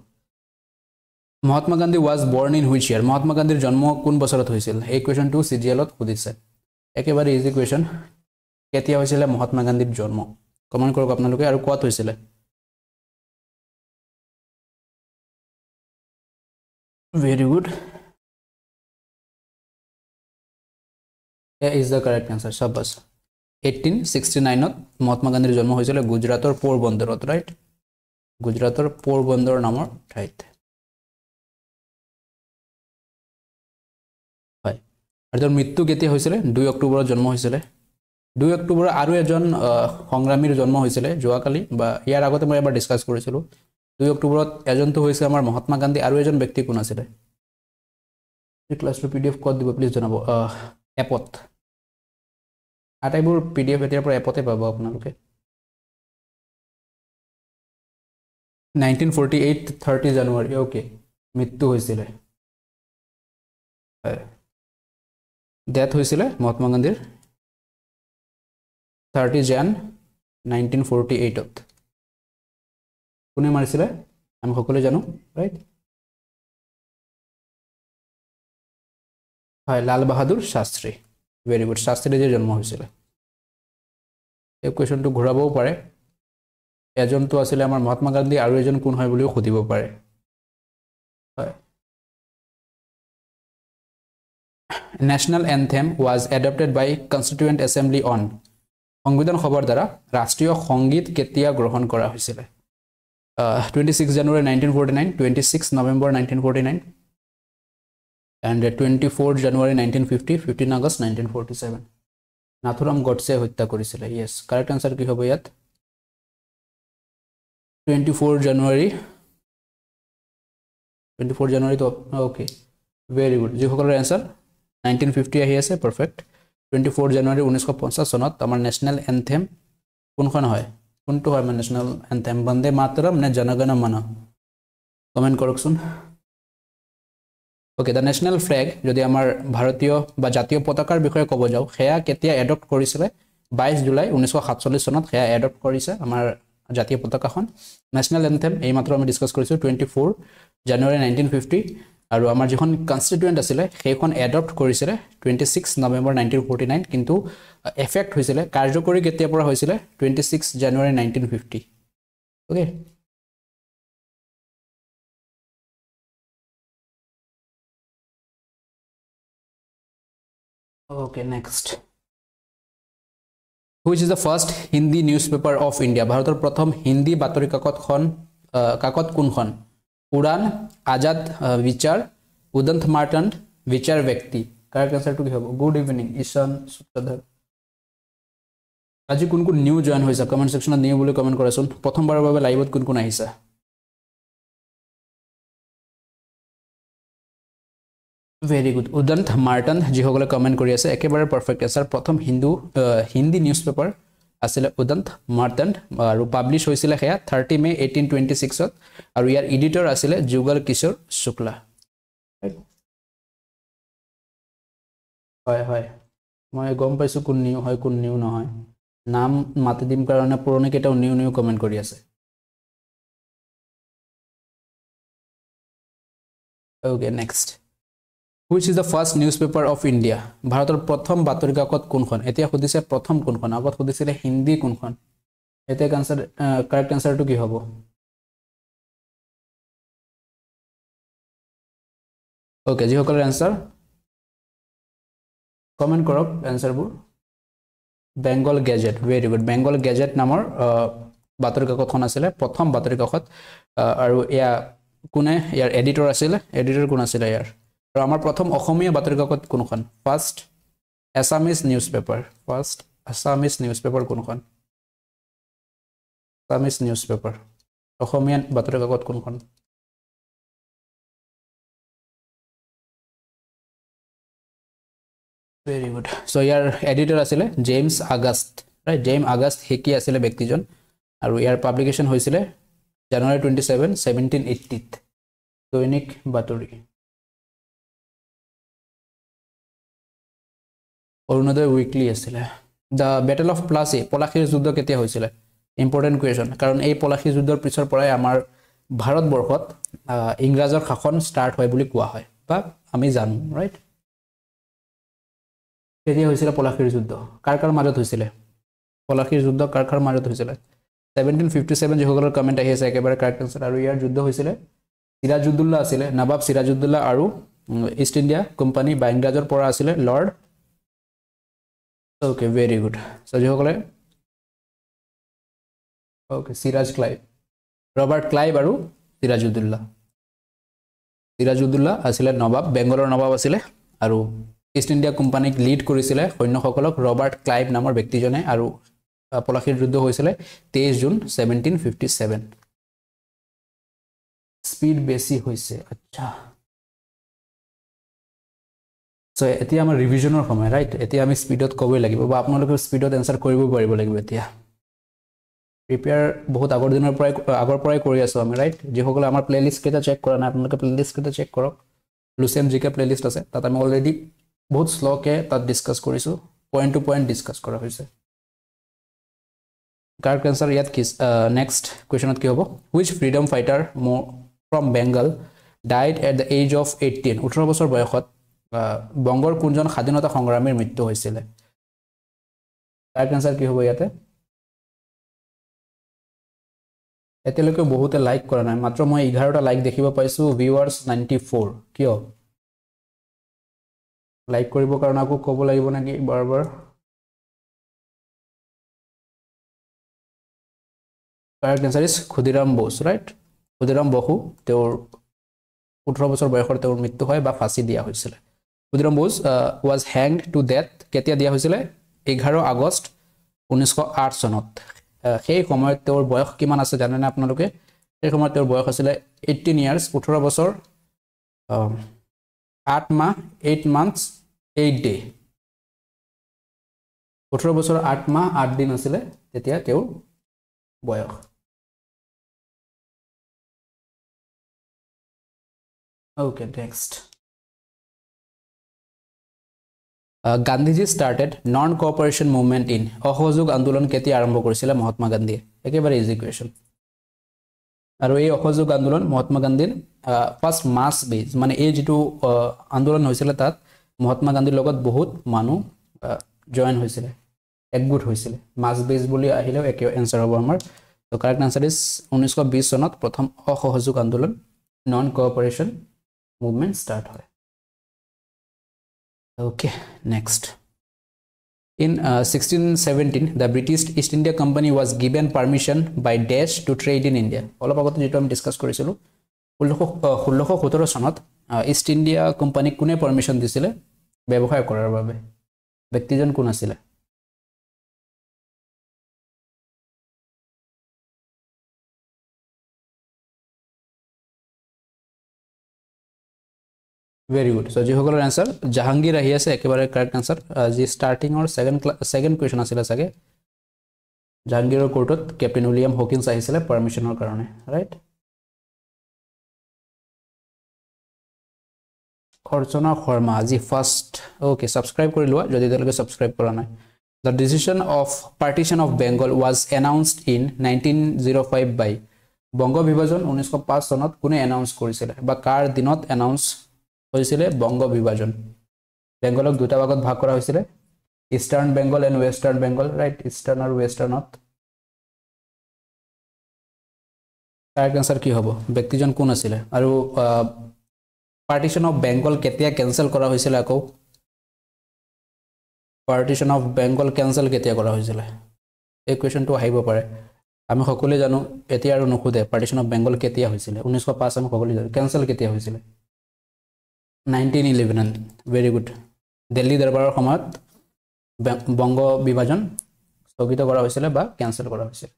Mahatma Gandhi was born in which year Mahatma গান্ধীৰ জন্ম কোন বছৰত হৈছিল? এই কুৱেশ্যনটো চি জি এলত সুধিছে একেবাৰে ইজি কুৱেশ্যন কেতিয়া হৈছিলে মহাত্মা গান্ধীৰ জন্ম? কমেণ্ট কৰক আপোনালোকে আৰু ক'ত হৈছিলে? Very good is the correct answer চাবাছ eighteen sixty নাইনত মহাত্মা গান্ধীৰ জন্ম হৈছিলে গুজৰাটৰ পোৰবন্দৰত ৰাইট গুজৰাটৰ পোৰবন্দৰ নামৰ ঠাইত। আৰু তেওঁৰ মৃত্যু কেতিয়া হৈছিলে দুই অক্টোবৰত জন্ম হৈছিলে। দুই অক্টোবৰত আৰু এজন সংগ্ৰামীৰ জন্ম হৈছিলে যোৱাকালি বা ইয়াৰ আগতে মই এবাৰ ডিছকাছ কৰিছিলোঁ। দুই অক্টোবৰত এজনটো হৈছে আমাৰ মহাত্মা গান্ধী আৰু এজন ব্যক্তি কোন আছিলে? ক্লাছটো পি ডি এফ ক'ত দিব প্লিজ জনাব? এপত। আটাইবোৰ পি ডি এফ এতিয়াৰ পৰা এপতে পাব আপোনালোকে। Nineteen forty eight thirty January okay মৃত্যু হৈছিলে। হয়। ডেথ হৈছিলে মহাত্মা গান্ধীৰ থাৰ্টি জান নাইনটিন ফৰ্টি এইটত কোনে মাৰিছিলে আমি সকলোৱে জানো ৰাইট হয়, লাল বাহাদুৰ শাস্ত্ৰী ভেৰি গুড শাস্ত্ৰীজীৰ জন্ম হৈছিলে এই কুৱেশ্যনটো ঘূৰাবও পাৰে। এজনটো আছিলে আমাৰ মহাত্মা গান্ধী, আৰু এজন কোন হয় বুলিও সুধিব পাৰে। হয় national anthem was adopted by constituent assembly on সংবিধান সভাৰ দ্বাৰা ৰাষ্ট্ৰীয় সংগীত কেতিয়া গ্ৰহণ কৰা হৈছিলে? Twenty six January nineteen forty nine twenty six November nineteen forty nine and twenty four January nineteen fifty fifteen August nineteen forty seven Nathuram Godse হত্যা কৰিছিলে য়েছ কাৰেক্ট এনচাৰ কি হ'ব ইয়াত? Twenty four January twenty four জানুৱাৰীটো okay very good যিসকলৰ answer nineteen fifty আহি আছে perfect twenty four জানুৱাৰী ঊনৈছশ পঞ্চাছ চনত আমাৰ নেশ্যনেল এনথেম কোনখন হয়? কোনটো হয় আমাৰ নেশ্যনেল এনথেম বন্দে মাতৰম নে জনগণ মন? কমেণ্ট কৰকচোন। অ'কে দ্য নেশ্যনেল ফ্লেগ যদি আমাৰ ভাৰতীয় বা জাতীয় পতাকাৰ বিষয়ে ক'ব যাওঁ সেয়া কেতিয়া এডপ্ট কৰিছিলে? বাইছ জুলাই ঊনৈছশ সাতচল্লিছ চনত সেয়া এডপ্ট কৰিছে আমাৰ জাতীয় পতাকাখন। নেশ্যনেল এনথেম এইমাত্ৰ আমি ডিছকাছ কৰিছোঁ twenty four January nineteen fifty আৰু আমাৰ যিখন কনষ্টিটুৱেণ্ট আছিলে সেইখন এডপ্ট কৰিছিলে twenty six November nineteen forty nine কিন্তু এফেক্ট হৈছিলে কাৰ্যকৰী কেতিয়াৰ পৰা হৈছিলে? Twenty six January nineteen fifty okay okay next which is the first Hindi newspaper of India ভাৰতৰ প্ৰথম হিন্দী বাতৰি কাকতখন কাকত কোনখন? উড়ান আজাদ বিচাৰ উদন্ত মাৰ্টন বিচাৰ ব্যক্তি। কাৰেক্ট এনচাৰটো কি হ'ব? Good evening Ishan Sutradhar. আজি কোন কোন নিউ জইন হৈছে কমেণ্ট ছেকশ্যনত নিউ বুলি কমেণ্ট কৰাচোন। প্ৰথমবাৰৰ বাবে লাইভত কোন কোন আহিছা? ভেৰি গুড উদন্ত মাৰ্টন যিসকলে কমেণ্ট কৰি আছে একেবাৰে পাৰফেক্ট এনচাৰ প্ৰথম হিন্দু হিন্দী নিউজ পেপাৰ আছিলে উদন্ত মাৰ্টন আৰু পাব্লিছ হৈছিলে সেয়া থাৰ্টি মে' এইটিন টুৱেণ্টি ছিক্সত আৰু ইয়াৰ এডিটৰ আছিলে যুগল কিশোৰ শুক্লা। হয় হয়। মই গম পাইছোঁ কোন নিউ হয় কোন নিউ নহয়। নাম মাতি দিম কাৰণে পুৰণিকেইটাও নিউ নিউ কমেণ্ট কৰি আছে। Okay next which is the first newspaper of India ভাৰতৰ প্ৰথম বাতৰি কাকত কোনখন? এতিয়া সুধিছে প্ৰথম কোনখন? আগত সুধিছিলে হিন্দী কোনখন? এতিয়া এনচাৰ কাৰেক্ট এনচাৰটো কি হ'ব? অ'কে যিসকলৰ এনচাৰ কমেণ্ট কৰক এনচাৰবোৰ Bengal Gazette very good Bengal Gazette নামৰ বাতৰি কাকতখন আছিলে প্ৰথম বাতৰি কাকত আৰু এয়া কোনে? ইয়াৰ এডিটৰ আছিলে। এডিটৰ কোন আছিলে ইয়াৰ? আৰু আমাৰ প্ৰথম অসমীয়া বাতৰি কাকত কোনখন? First Assamese news paper first Assamese news paper কোনখন? এছামিজ নিউজ পেপাৰ অসমীয়া বাতৰি কাকত কোনখন? ভেৰি গুড চ' ইয়াৰ এডিটৰ আছিলে James August right James August শিকি আছিলে ব্যক্তিজন আৰু ইয়াৰ পাব্লিকেশ্যন হৈছিলে জানুৱাৰী টুৱেণ্টি ছেভেন ছেভেণ্টিন এইটিত দৈনিক বাতৰি। অৰুণোদয় উইকলি আছিলে দ্য বেটেল অফ প্লাছী পলাশীৰ যুদ্ধ কেতিয়া হৈছিলে? ইম্পৰ্টেণ্ট কুৱেশ্যন কাৰণ এই পলাশী যুদ্ধৰ পিছৰ পৰাই আমাৰ ভাৰতবৰ্ষত ইংৰাজৰ শাসন ষ্টাৰ্ট হয় বুলি কোৱা হয়। বা আমি জানো ৰাইট কেতিয়া হৈছিলে পলাশীৰ যুদ্ধ কাৰ কাৰ মাজত হৈছিলে? পলাশীৰ যুদ্ধ কাৰ কাৰ মাজত হৈছিলে? ছেভেণ্টিন ফিফটি ছেভেন যিসকলৰ কমেণ্ট আহি আছে একেবাৰে কাৰেক্ট আনচাৰ আৰু ইয়াৰ যুদ্ধ হৈছিলে চিৰাজুদ্দোল্লা আছিলে নবাব চিৰাজুদ্দোল্লা আৰু ইষ্ট ইণ্ডিয়া কোম্পানী বা ইংৰাজৰ পৰা আছিলে Lord okay very good so' যিসকলে okay Siraj Clive Robert Clive আৰু চিৰাজুদ্দোল্লা চিৰাজুদ্দোল্লা আছিলে নবাব বেংগলৰ নবাব আছিলে আৰু ইষ্ট ইণ্ডিয়া কোম্পানীক লিড কৰিছিলে সৈন্যসকলক ৰবাৰ্ট ক্লাইভ নামৰ ব্যক্তিজনে আৰু পলাশীৰ যুদ্ধ হৈছিলে তেইছ June seventeen fifty seven speed বেছি হৈছে আচ্ছা। চ' এতিয়া আমাৰ ৰিভিজনৰ সময় ৰাইট এতিয়া আমি স্পীডত ক'বই লাগিব বা আপোনালোকে স্পীডত এনচাৰ কৰিব পাৰিব লাগিব এতিয়া। প্ৰিপেয়াৰ বহুত আগৰ দিনৰ পৰাই আগৰ পৰাই কৰি আছোঁ আমি ৰাইট যিসকলে আমাৰ প্লে'লিষ্টকেইটা চেক কৰা নাই আপোনালোকে প্লে'লিষ্টকেইটা চেক কৰক। লুচেম জি কে প্লে'লিষ্ট আছে তাত আমি অলৰেডি বহুত শ্ল'কৈ তাত ডিছকাছ কৰিছোঁ পইণ্ট টু পইণ্ট ডিছকাছ কৰা হৈছে। কাৰেক্ট এনচাৰ ইয়াত কি নেক্সট কুৱেশ্যনত কি হ'ব? হুইচ ফ্ৰীডম ফাইটাৰ মোৰ from Bengal died at the age of eighteen ওঠৰ বছৰ বয়সত বংগৰ কোনজন স্বাধীনতা সংগ্ৰামীৰ মৃত্যু হৈছিলে? কাৰেক্ট এনচাৰ কি হ'ব ইয়াতে? এতিয়ালৈকে বহুতে লাইক কৰা নাই। মাত্ৰ মই এঘাৰটা লাইক দেখিব পাইছোঁ ভিউৱাৰ্ছ নাইণ্টি ফ'ৰ কিয়? লাইক কৰিবৰ কাৰণে আকৌ ক'ব লাগিব নেকি বাৰ বাৰ correct answer is Khudiram Bose right Khudiram Basu তেওঁৰ ওঠৰ বছৰ বয়সৰ তেওঁৰ মৃত্যু হয় বা ফাঁচি দিয়া হৈছিলে। Khudiram Bose was hanged to death কেতিয়া দিয়া হৈছিলে? এঘাৰ আগষ্ট ঊনৈছশ আঠ চনত। সেই সময়ত তেওঁৰ বয়স কিমান আছে জানেনে আপোনালোকে? সেই সময়ত তেওঁৰ বয়স আছিলে এইটিন ইয়াৰ্ছ ওঠৰ বছৰ আঠ মাহ এইট মান্থছ এইট ডে ওঠৰ বছৰ আঠ মাহ আঠ দিন আছিলে তেতিয়া তেওঁৰ বয়স। Okay next Gandhiji started non cooperation movement in অসহযোগ আন্দোলন কেতিয়া আৰম্ভ কৰিছিলে মহাত্মা গান্ধীয়ে? একেবাৰে ইজি কুৱেশ্যন আৰু এই অসহযোগ আন্দোলন মহাত্মা গান্ধীৰ ফাৰ্ষ্ট মাছ বেজ মানে এই যিটো আন্দোলন হৈছিলে তাত মহাত্মা গান্ধীৰ লগত বহুত মানুহ জইন হৈছিলে একগোট হৈছিলে। মাছ বেজ বুলি আহিলেও একে এনচাৰ হ'ব আমাৰ। ত' কাৰেক্ট এনচাৰ ইজ ঊনৈছশ বিছ চনত প্ৰথম অসহযোগ আন্দোলন নন কঅপাৰেশ্যন মুভমেণ্ট ষ্টাৰ্ট হয়। In sixteen seventeen the British East India company was given permission by dash to trade in India অলপ আগতে যিটো আমি ডিছকাছ কৰিছিলোঁ ষোল্লশ ষোল্লশ সোতৰ চনত ইষ্ট ইণ্ডিয়া কোম্পানীক কোনে পাৰ্মিশ্যন দিছিলে? ব্যৱসায় কৰাৰ বাবে। ব্যক্তিজন কোন আছিলে? ভেৰি গুড চ' যিসকলৰ এনচাৰ জাহাংগীৰ আহি আছে একেবাৰে কাৰেক্ট এনচাৰ যি ষ্টাৰ্টিঙৰ ছেকেণ্ড ক্লাছ ছেকেণ্ড কুৱেশ্যন আছিলে চাগে জাহাংগীৰৰ কোৰ্টত কেপ্টেইন উইলিয়াম হকিন্স আহিছিলে পাৰ্মিশ্যনৰ কাৰণে ৰাইট অৰ্চনা শৰ্মা আজি ফাৰ্ষ্ট অ'কে ছাবস্ক্ৰাইব কৰি লোৱা যদি এতিয়ালৈকে ছাবস্ক্ৰাইব কৰা নাই the decision of partition of Bengal was announced in nineteen zero' five by Banga বিভাজন ঊনৈছশ পাঁচ চনত কোনে এনাউন্স কৰিছিলে বা কাৰ দিনত এনাউন্স হৈছিলে বংগ বিভাজন। বেংগলক দুটা ভাগত ভাগ কৰা হৈছিলে। Eastern Bengal and western Bengal right eastern আৰু ৱেষ্টাৰ্ণত। কাৰেক্ট এনচাৰ কি হ'ব? ব্যক্তিজন কোন আছিলে? আৰু পাৰ্টিশ্যন অফ বেংগল কেতিয়া কেঞ্চেল কৰা হৈছিলে আকৌ? পাৰ্টিশ্যন অফ বেংগল কেঞ্চেল কেতিয়া কৰা হৈছিলে? এই কুৱেশ্যনটো আহিব পাৰে। আমি সকলোৱে জানো এতিয়া আৰু নুসুধে পাৰ্টিশ্যন অফ বেংগল কেতিয়া হৈছিলে? ঊনৈছশ পাঁচ আমি সকলোৱে জানো কেঞ্চেল কেতিয়া হৈছিলে? Nineteen eleven very good Delhi দৰবাৰৰ সময়ত বংগ বিভাজন স্থগিত কৰা হৈছিলে বা কেঞ্চেল কৰা হৈছিলে।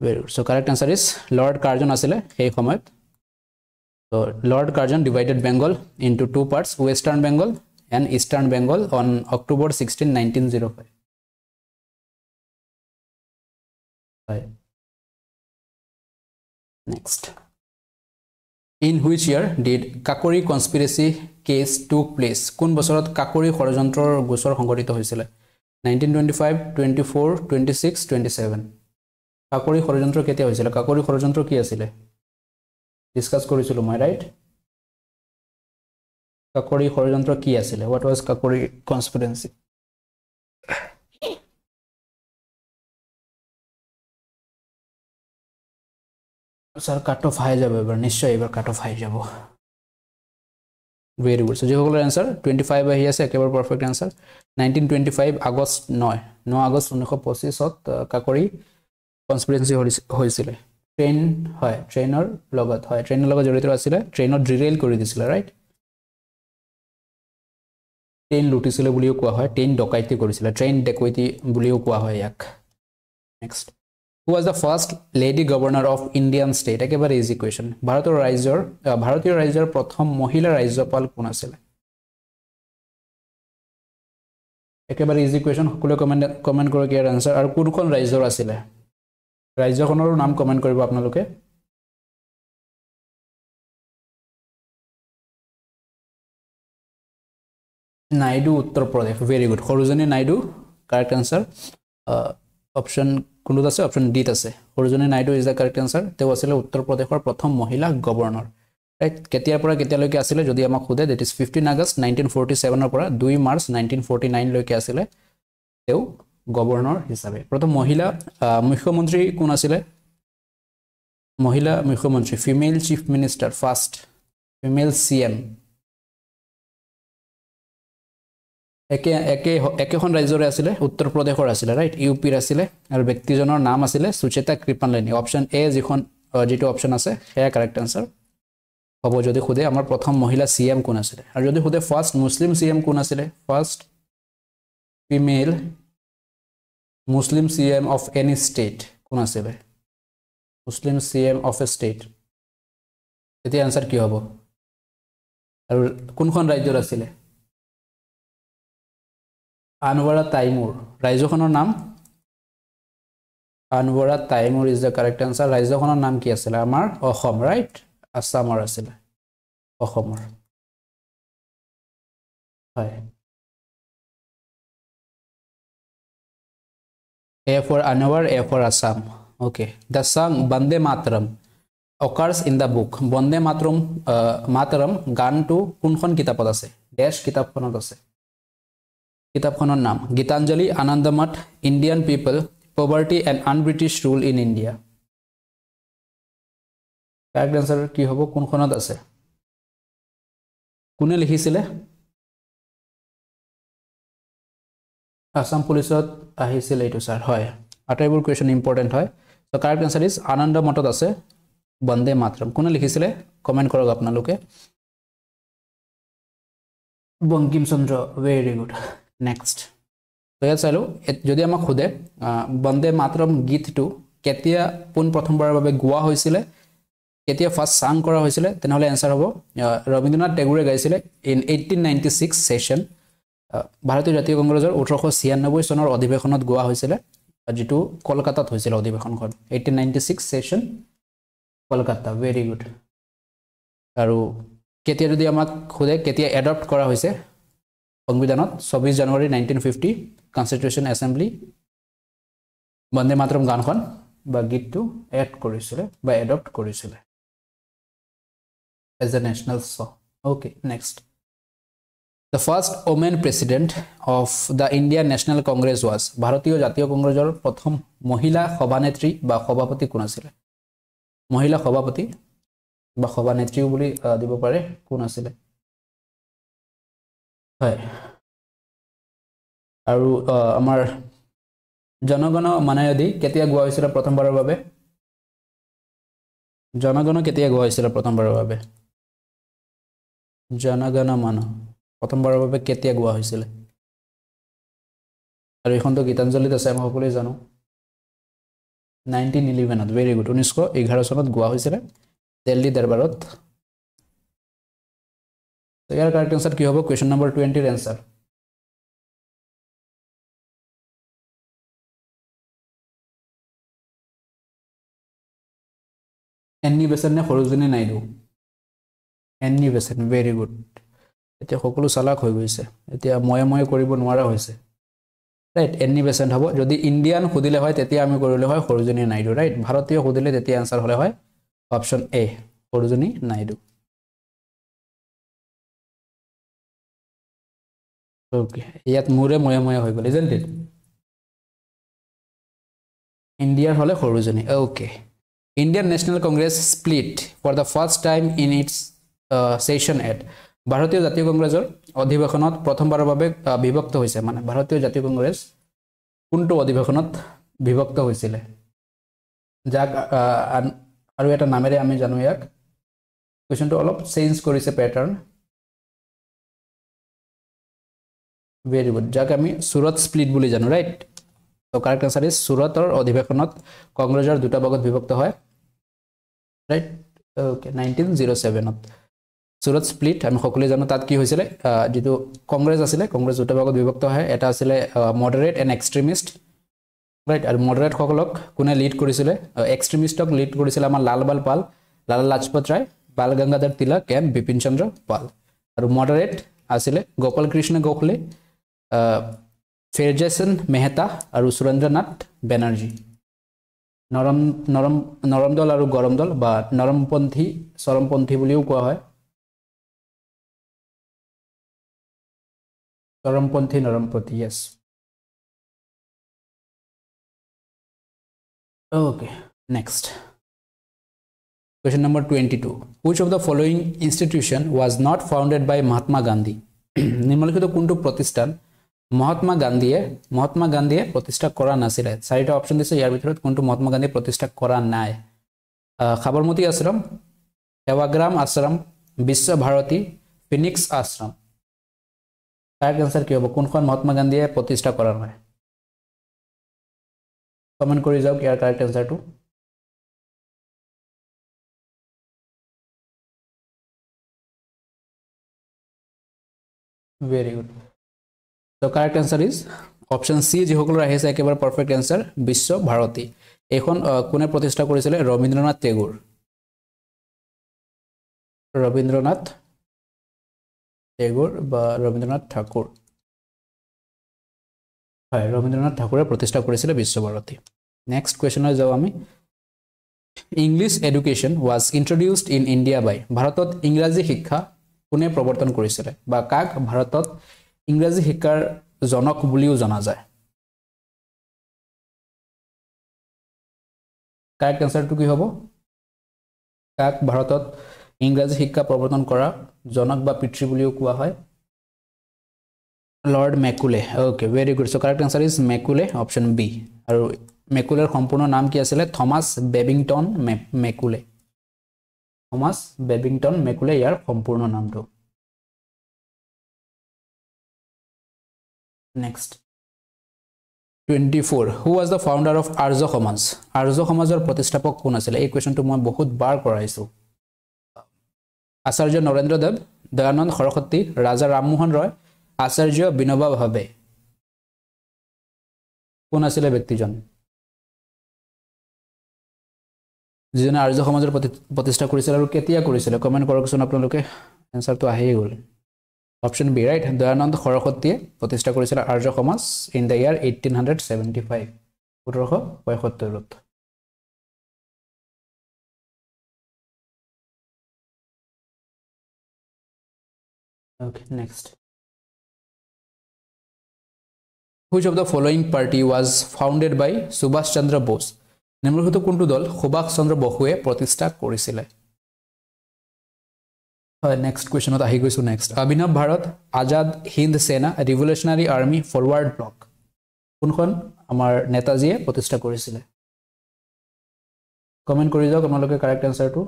Very good so' correct answer is Lord Curzon আছিলে সেই সময়ত। So' Lord Curzon divided Bengal into two parts western Bengal and eastern Bengal on October sixteen nineteen zero' five হয় next in which year did Kakori conspiracy case took place কোন বছৰত কাকৰি ষড়যন্ত্ৰৰ গোচৰ সংঘটিত হৈছিলে? Nineteen twenty five twenty four twenty six twenty seven Kakori ষড়যন্ত্ৰ কেতিয়া হৈছিলে? কাকৰি ষড়যন্ত্ৰ কি আছিলে? ডিছকাছ কৰিছিলোঁ মই ৰাইট কাকৰি ষড়যন্ত্ৰ কি আছিলে? What was Kakori conspiracy sir cut off আহি যাব এবাৰ নিশ্চয় এইবাৰ কাট অফ আহি যাব ভেৰি গুড যিসকলৰ এনচাৰ টুৱেণ্টি ফাইভ আহি আছে একেবাৰে perfect answer nineteen five August নয় ন আগষ্ট ঊনৈছশ পঁচিছত কাকৰি কনস্পিৰেঞ্চি হৈছিলে ট্ৰেইন হয় ট্ৰেইনৰ লগত হয় ট্ৰেইনৰ লগত জড়িত আছিলে ট্ৰেইনত ডিৰেইল কৰি দিছিলে ৰাইট ট্ৰেইন লুটিছিলে বুলিও কোৱা হয় ট্ৰেইন ডকাইতি কৰিছিলে ট্ৰেইন ডেকৈতি বুলিও কোৱা হয় ইয়াক next who was the first lady governor of Indian state একেবাৰে ইজি কুৱেশ্যন ভাৰতৰ ৰাজ্যৰ ভাৰতীয় ৰাজ্যৰ প্ৰথম মহিলা ৰাজ্যপাল কোন আছিলে? একেবাৰে ইজি কুৱেশ্যন সকলোৱে কমেণ্ট কমেণ্ট কৰক ইয়াৰ এনচাৰ আৰু কোনখন ৰাজ্যৰ আছিলে? ৰাজ্যখনৰো নাম কমেণ্ট কৰিব আপোনালোকে। নাইডু উত্তৰ প্ৰদেশ। ভেৰি গুড সৰুজনী নাইডু কাৰেক্ট এনচাৰ অপশ্যন কোনটোত আছে? অপশ্যন ডিত আছে। Sarojini Naidu is the correct answer তেওঁ আছিলে উত্তৰ প্ৰদেশৰ প্ৰথম মহিলা গভৰ্ণৰ ৰাইট কেতিয়াৰ পৰা কেতিয়ালৈকে আছিলে? যদি আমাক সোধে that is fifteen August nineteen forty ছেভেনৰ পৰা দুই মাৰ্চ নাইনটিন ফৰ্টি নাইনলৈকে আছিলে তেওঁ গভৰ্ণৰ হিচাপে। প্ৰথম মহিলা মুখ্যমন্ত্ৰী কোন আছিলে? মহিলা মুখ্যমন্ত্ৰী female chief minister first female C M একে একে একেখন ৰাজ্যৰে আছিলে উত্তৰ প্ৰদেশৰ আছিলে ৰাইট ইউ পিৰ আছিলে আৰু ব্যক্তিজনৰ নাম আছিলে সুচেতা কৃপানলেনী অপশ্যন এ যিখন যিটো অপশ্যন আছে সেয়া কাৰেক্ট এনচাৰ হ'ব যদি সোধে আমাৰ প্ৰথম মহিলা চি এম কোন আছিলে? আৰু যদি সোধে ফাৰ্ষ্ট মুছলিম চি এম কোন আছিলে? First female Muslim C M of any state কোন আছিলে? Muslim C M of a state তেতিয়া এনচাৰ কি হ'ব? আৰু কোনখন ৰাজ্যত আছিলে? আনৱাৰা তাইমুৰ। ৰাজ্যখনৰ নাম? Anwara Taimur is the correct answer ৰাজ্যখনৰ নাম কি আছিলে? আমাৰ অসম ৰাইট আছামৰ আছিলে। অসমৰ। হয়। A for Anwara A for Assam okay the song Bande Mataram occurs in the book Bande Mataram Mataram গানটো কোনখন কিতাপত আছে? ডেছ কিতাপখনত আছে। কিতাপখনৰ নাম Gitanjali Anandamath Indian people poverty and un-British rule in India correct answer কি হ'ব? কোনখনত আছে? কোনে লিখিছিলে? আছাম পুলিচত আহিছিল এইটো ছাৰ। হয়। আটাইবোৰ কুৱেশ্যন ইম্পৰ্টেণ্ট হয়। চ' কাৰেক্ট এনচাৰ ইজ আনন্দ মঠত আছে। বন্দে মাতৰম কোনে লিখিছিলে? কমেণ্ট কৰক আপোনালোকে। Bankim Chandra very good next ইয়াত চালোঁ যদি আমাক সোধে বন্দে মাতৰম গীতটো কেতিয়া পোনপ্ৰথমবাৰৰ বাবে গোৱা হৈছিলে কেতিয়া ফাৰ্ষ্ট চাং কৰা হৈছিলে তেনেহ'লে এনচাৰ হ'ব। ৰবীন্দ্ৰনাথ টেগুৰে গাইছিলে in eighteen ninety six session ভাৰতীয় জাতীয় কংগ্ৰেছৰ ওঠৰশ ছিয়ান্নব্বৈ চনৰ অধিৱেশনত গোৱা হৈছিলে যিটো কলকাতাত হৈছিলে অধিৱেশনখন। Eighteen ninety six session Kolkata very good আৰু কেতিয়া যদি আমাক সোধে কেতিয়া এডপ্ট কৰা হৈছে সংবিধানত চৌবিছ January nineteen fifty constitution assembly Bande Mataram গানখন বা গীতটো এড কৰিছিলে বা এডপ্ট কৰিছিলে as a national so' okay next the first women president of the Indian National Congress was ভাৰতীয় জাতীয় কংগ্ৰেছৰ প্ৰথম মহিলা সভানেত্ৰী বা সভাপতি কোন আছিলে? মহিলা সভাপতি বা সভানেত্ৰীও বুলি দিব পাৰে কোন আছিলে? হয়। আৰু আমাৰ জনগণ মানায়দি কেতিয়া গোৱা হৈছিলে প্ৰথমবাৰৰ বাবে? জনগণ কেতিয়া গোৱা হৈছিলে প্ৰথমবাৰৰ বাবে? জনগণ মান প্ৰথমবাৰৰ বাবে কেতিয়া গোৱা হৈছিলে? আৰু এইখনটো গীতাঞ্জলিত আছে আমি সকলোৱে জানো। নাইনটিন ইলেভেনত ভেৰি গুড ঊনৈছশ এঘাৰ চনত গোৱা হৈছিলে দিল্লী দৰবাৰত। ইয়াৰ কাৰেক্ট এনচাৰ কি হ'ব কুৱেশ্যন নম্বৰ টুৱেণ্টিৰ এনচাৰ এন্নি বেচেন নে Sarojini Naidu Annie Besant very good এতিয়া সকলো চালাক হৈ গৈছে। এতিয়া ময়ে ময়ে কৰিব নোৱাৰা হৈছে। ৰাইট এন্নি বেচেণ্ট হ'ব। যদি ইণ্ডিয়ান সুধিলে হয় তেতিয়া আমি কৰিলে হয় সৰোজনী নাইডু। ৰাইট ভাৰতীয় সুধিলে তেতিয়া এনচাৰ হ'লে হয় option A Sarojini Naidu. Okay ইয়াত মোৰে ময়ে ময়ে হৈ গ'ল ইজেণ্ট ইট ইণ্ডিয়াৰ হ'লে Sarojini okay Indian National Congress split for the first time in its session at ভাৰতীয় জাতীয় কংগ্ৰেছৰ অধিৱেশনত প্ৰথমবাৰৰ বাবে বিভক্ত হৈছে মানে ভাৰতীয় জাতীয় কংগ্ৰেছ কোনটো অধিৱেশনত বিভক্ত হৈছিলে? যাক আৰু এটা নামেৰে আমি জানো ইয়াক। কুৱেশ্যনটো অলপ চেঞ্জ কৰিছে পেটাৰ্ণ ভেৰি গুড যাক আমি চুৰত স্প্লিট বুলি জানো right so' correct answer is চুৰতৰ অধিৱেশনত কংগ্ৰেছৰ দুটা ভাগত বিভক্ত হয় ৰাইট অ'কে নাইনটিন জিৰ' ছেভেনত চুৰত স্প্লিট আমি সকলোৱে জানো তাত কি হৈছিলে। যিটো কংগ্ৰেছ আছিলে কংগ্ৰেছ দুটা ভাগত বিভক্ত হয়। এটা আছিলে মডাৰেট এণ্ড এক্সট্ৰিমিষ্ট ৰাইট আৰু মডাৰেটসকলক কোনে লিড কৰিছিলে? এক্সট্ৰিমিষ্টক লিড কৰিছিলে আমাৰ লালবাল পাল লাল লাজপত ৰায় বাল গংগাধৰ তিলক এণ্ড বিপিন চন্দ্ৰ পাল। আৰু মডাৰেট আছিলে গোপাল কৃষ্ণ গোখলে ফেৰজেচন মেহতা আৰু সুৰেন্দ্ৰ নাথ বেনাৰ্জী। নৰম নৰম নৰম দল আৰু গৰম দল বা নৰমপন্থী চৰমপন্থী বুলিও কোৱা হয়। চৰমপন্থী নৰমপন্থী yes okay next question number twenty two which of the following institution was not founded by Mahatma Gandhi নিম্নলিখিত কোনটো প্ৰতিষ্ঠান মহাত্মা গান্ধীয়ে মহাত্মা গান্ধীয়ে প্ৰতিষ্ঠা কৰা নাছিলে। চাৰিটা অপশ্যন দিছে ইয়াৰ ভিতৰত কোনটো মহাত্মা গান্ধীয়ে প্ৰতিষ্ঠা কৰা নাই? Sabarmati Ashram Sevagram Ashram Visva-Bharati Phoenix Ashram. Correct answer কি হ'ব? কোনখন মহাত্মা গান্ধীয়ে প্ৰতিষ্ঠা কৰা নাই? কমেণ্ট কৰি যাওক ইয়াৰ কাৰেক্ট এনচাৰটো very good to correct answer is option C যিসকলৰ আহিছে একেবাৰে পাৰফেক্ট এনচাৰ বিশ্ব ভাৰতী। এইখন কোনে প্ৰতিষ্ঠা কৰিছিলে? ৰবীন্দ্ৰনাথ টেগুৰ। ৰবীন্দ্ৰনাথ টেগুৰ বা ৰবীন্দ্ৰনাথ ঠাকুৰ। হয় ৰবীন্দ্ৰনাথ ঠাকুৰে প্ৰতিষ্ঠা কৰিছিলে বিশ্বভাৰতী নেক্সট কুৱেশ্যনলৈ যাওঁ আমি। English education was introduced in India by ভাৰতত ইংৰাজী শিক্ষা কোনে প্ৰৱৰ্তন কৰিছিলে? বা কাক ভাৰতত ইংৰাজী শিক্ষাৰ জনক বুলিও জনা যায়। কাৰেক্ট এনচাৰটো কি হ'ব? কাক ভাৰতত ইংৰাজী শিক্ষা প্ৰৱৰ্তন কৰা জনক বা পিতৃ বুলিও কোৱা হয়? Lord Macaulay okay very good so' correct answer is Macaulay option B আৰু মেকুলেৰ সম্পূৰ্ণ নাম কি আছিলে? Thomas Babington Macaulay. Thomas Babington Macaulay ইয়াৰ সম্পূৰ্ণ নামটো। Next twenty four who was the founder of Arya Samaj Arya সমাজৰ প্ৰতিষ্ঠাপক কোন আছিলে? এই কুৱেশ্যনটো মই বহুত বাৰ কৰাইছোঁ। আচাৰ্য নৰেন্দ্ৰ দেৱ দয়ানন্দ সৰস্বতী ৰাজা ৰামমোহন ৰয় আচাৰ্য বিনোবা ভাৱে কোন আছিলে ব্যক্তিজন? যিজনে আৰ্য সমাজৰ প্ৰতিষ্ঠা কৰিছিল আৰু কেতিয়া কৰিছিলে? কমেণ্ট কৰকচোন আপোনালোকে। এনচাৰটো আহিয়ে গ'ল। অপশ্যন বি ৰাইট দয়ানন্দ সৰস্বতীয়ে প্ৰতিষ্ঠা কৰিছিলে Arya Samaj in the year eighteen hundred seventy five সোতৰশ পঁয়সত্তৰত. Which of the following party was founded by Subhash Chandra Bose? নিম্নলিখিত কোনটো দল সুভাষ চন্দ্ৰ বসুৱে প্ৰতিষ্ঠা কৰিছিলে হয় নেক্সট কুৱেশ্যনত আহি গৈছোঁ নেক্সট অভিনৱ ভাৰত আজাদ হিন্দ সেনা ৰিভলিউচনাৰী আৰ্মি ফৰৱাৰ্ড ব্লক কোনখন? আমাৰ নেতাজীয়ে প্ৰতিষ্ঠা কৰিছিলে। কমেণ্ট কৰি যাওক আপোনালোকে correct এনচাৰটো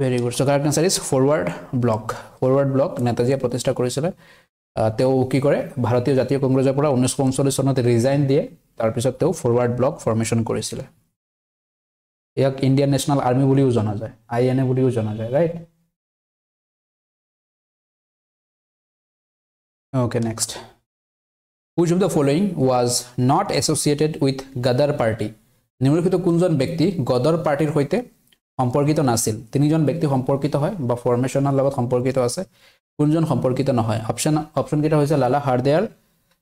very good so' correct answer is Forward Bloc Forward Bloc নেতাজীয়ে প্ৰতিষ্ঠা কৰিছিলে। তেওঁ কি কৰে? ভাৰতীয় জাতীয় কংগ্ৰেছৰ পৰা ঊনৈছশ পঞ্চল্লিছ চনত ৰিজাইন দিয়ে। তাৰপিছত তেওঁ ফৰৱাৰ্ড ব্লক ফৰ্মেশ্যন কৰিছিলে। ইয়াক ইণ্ডিয়ান নেশ্যনেল আৰ্মি বুলিও জনা যায় আই এন এ বুলিও জনা যায় right okay next which of the following was not associated with Ghadar Party নিম্নলিখিত কোনজন ব্যক্তি গদৰ পাৰ্টীৰ সৈতে সম্পৰ্কিত নাছিল? তিনিজন ব্যক্তি সম্পৰ্কিত হয় বা ফৰ্মেশ্যনৰ লগত সম্পৰ্কিত আছে কোনজন সম্পৰ্কিত নহয়? অপশ্যন অপশ্যনকেইটা হৈছে লালা হাৰদয়াল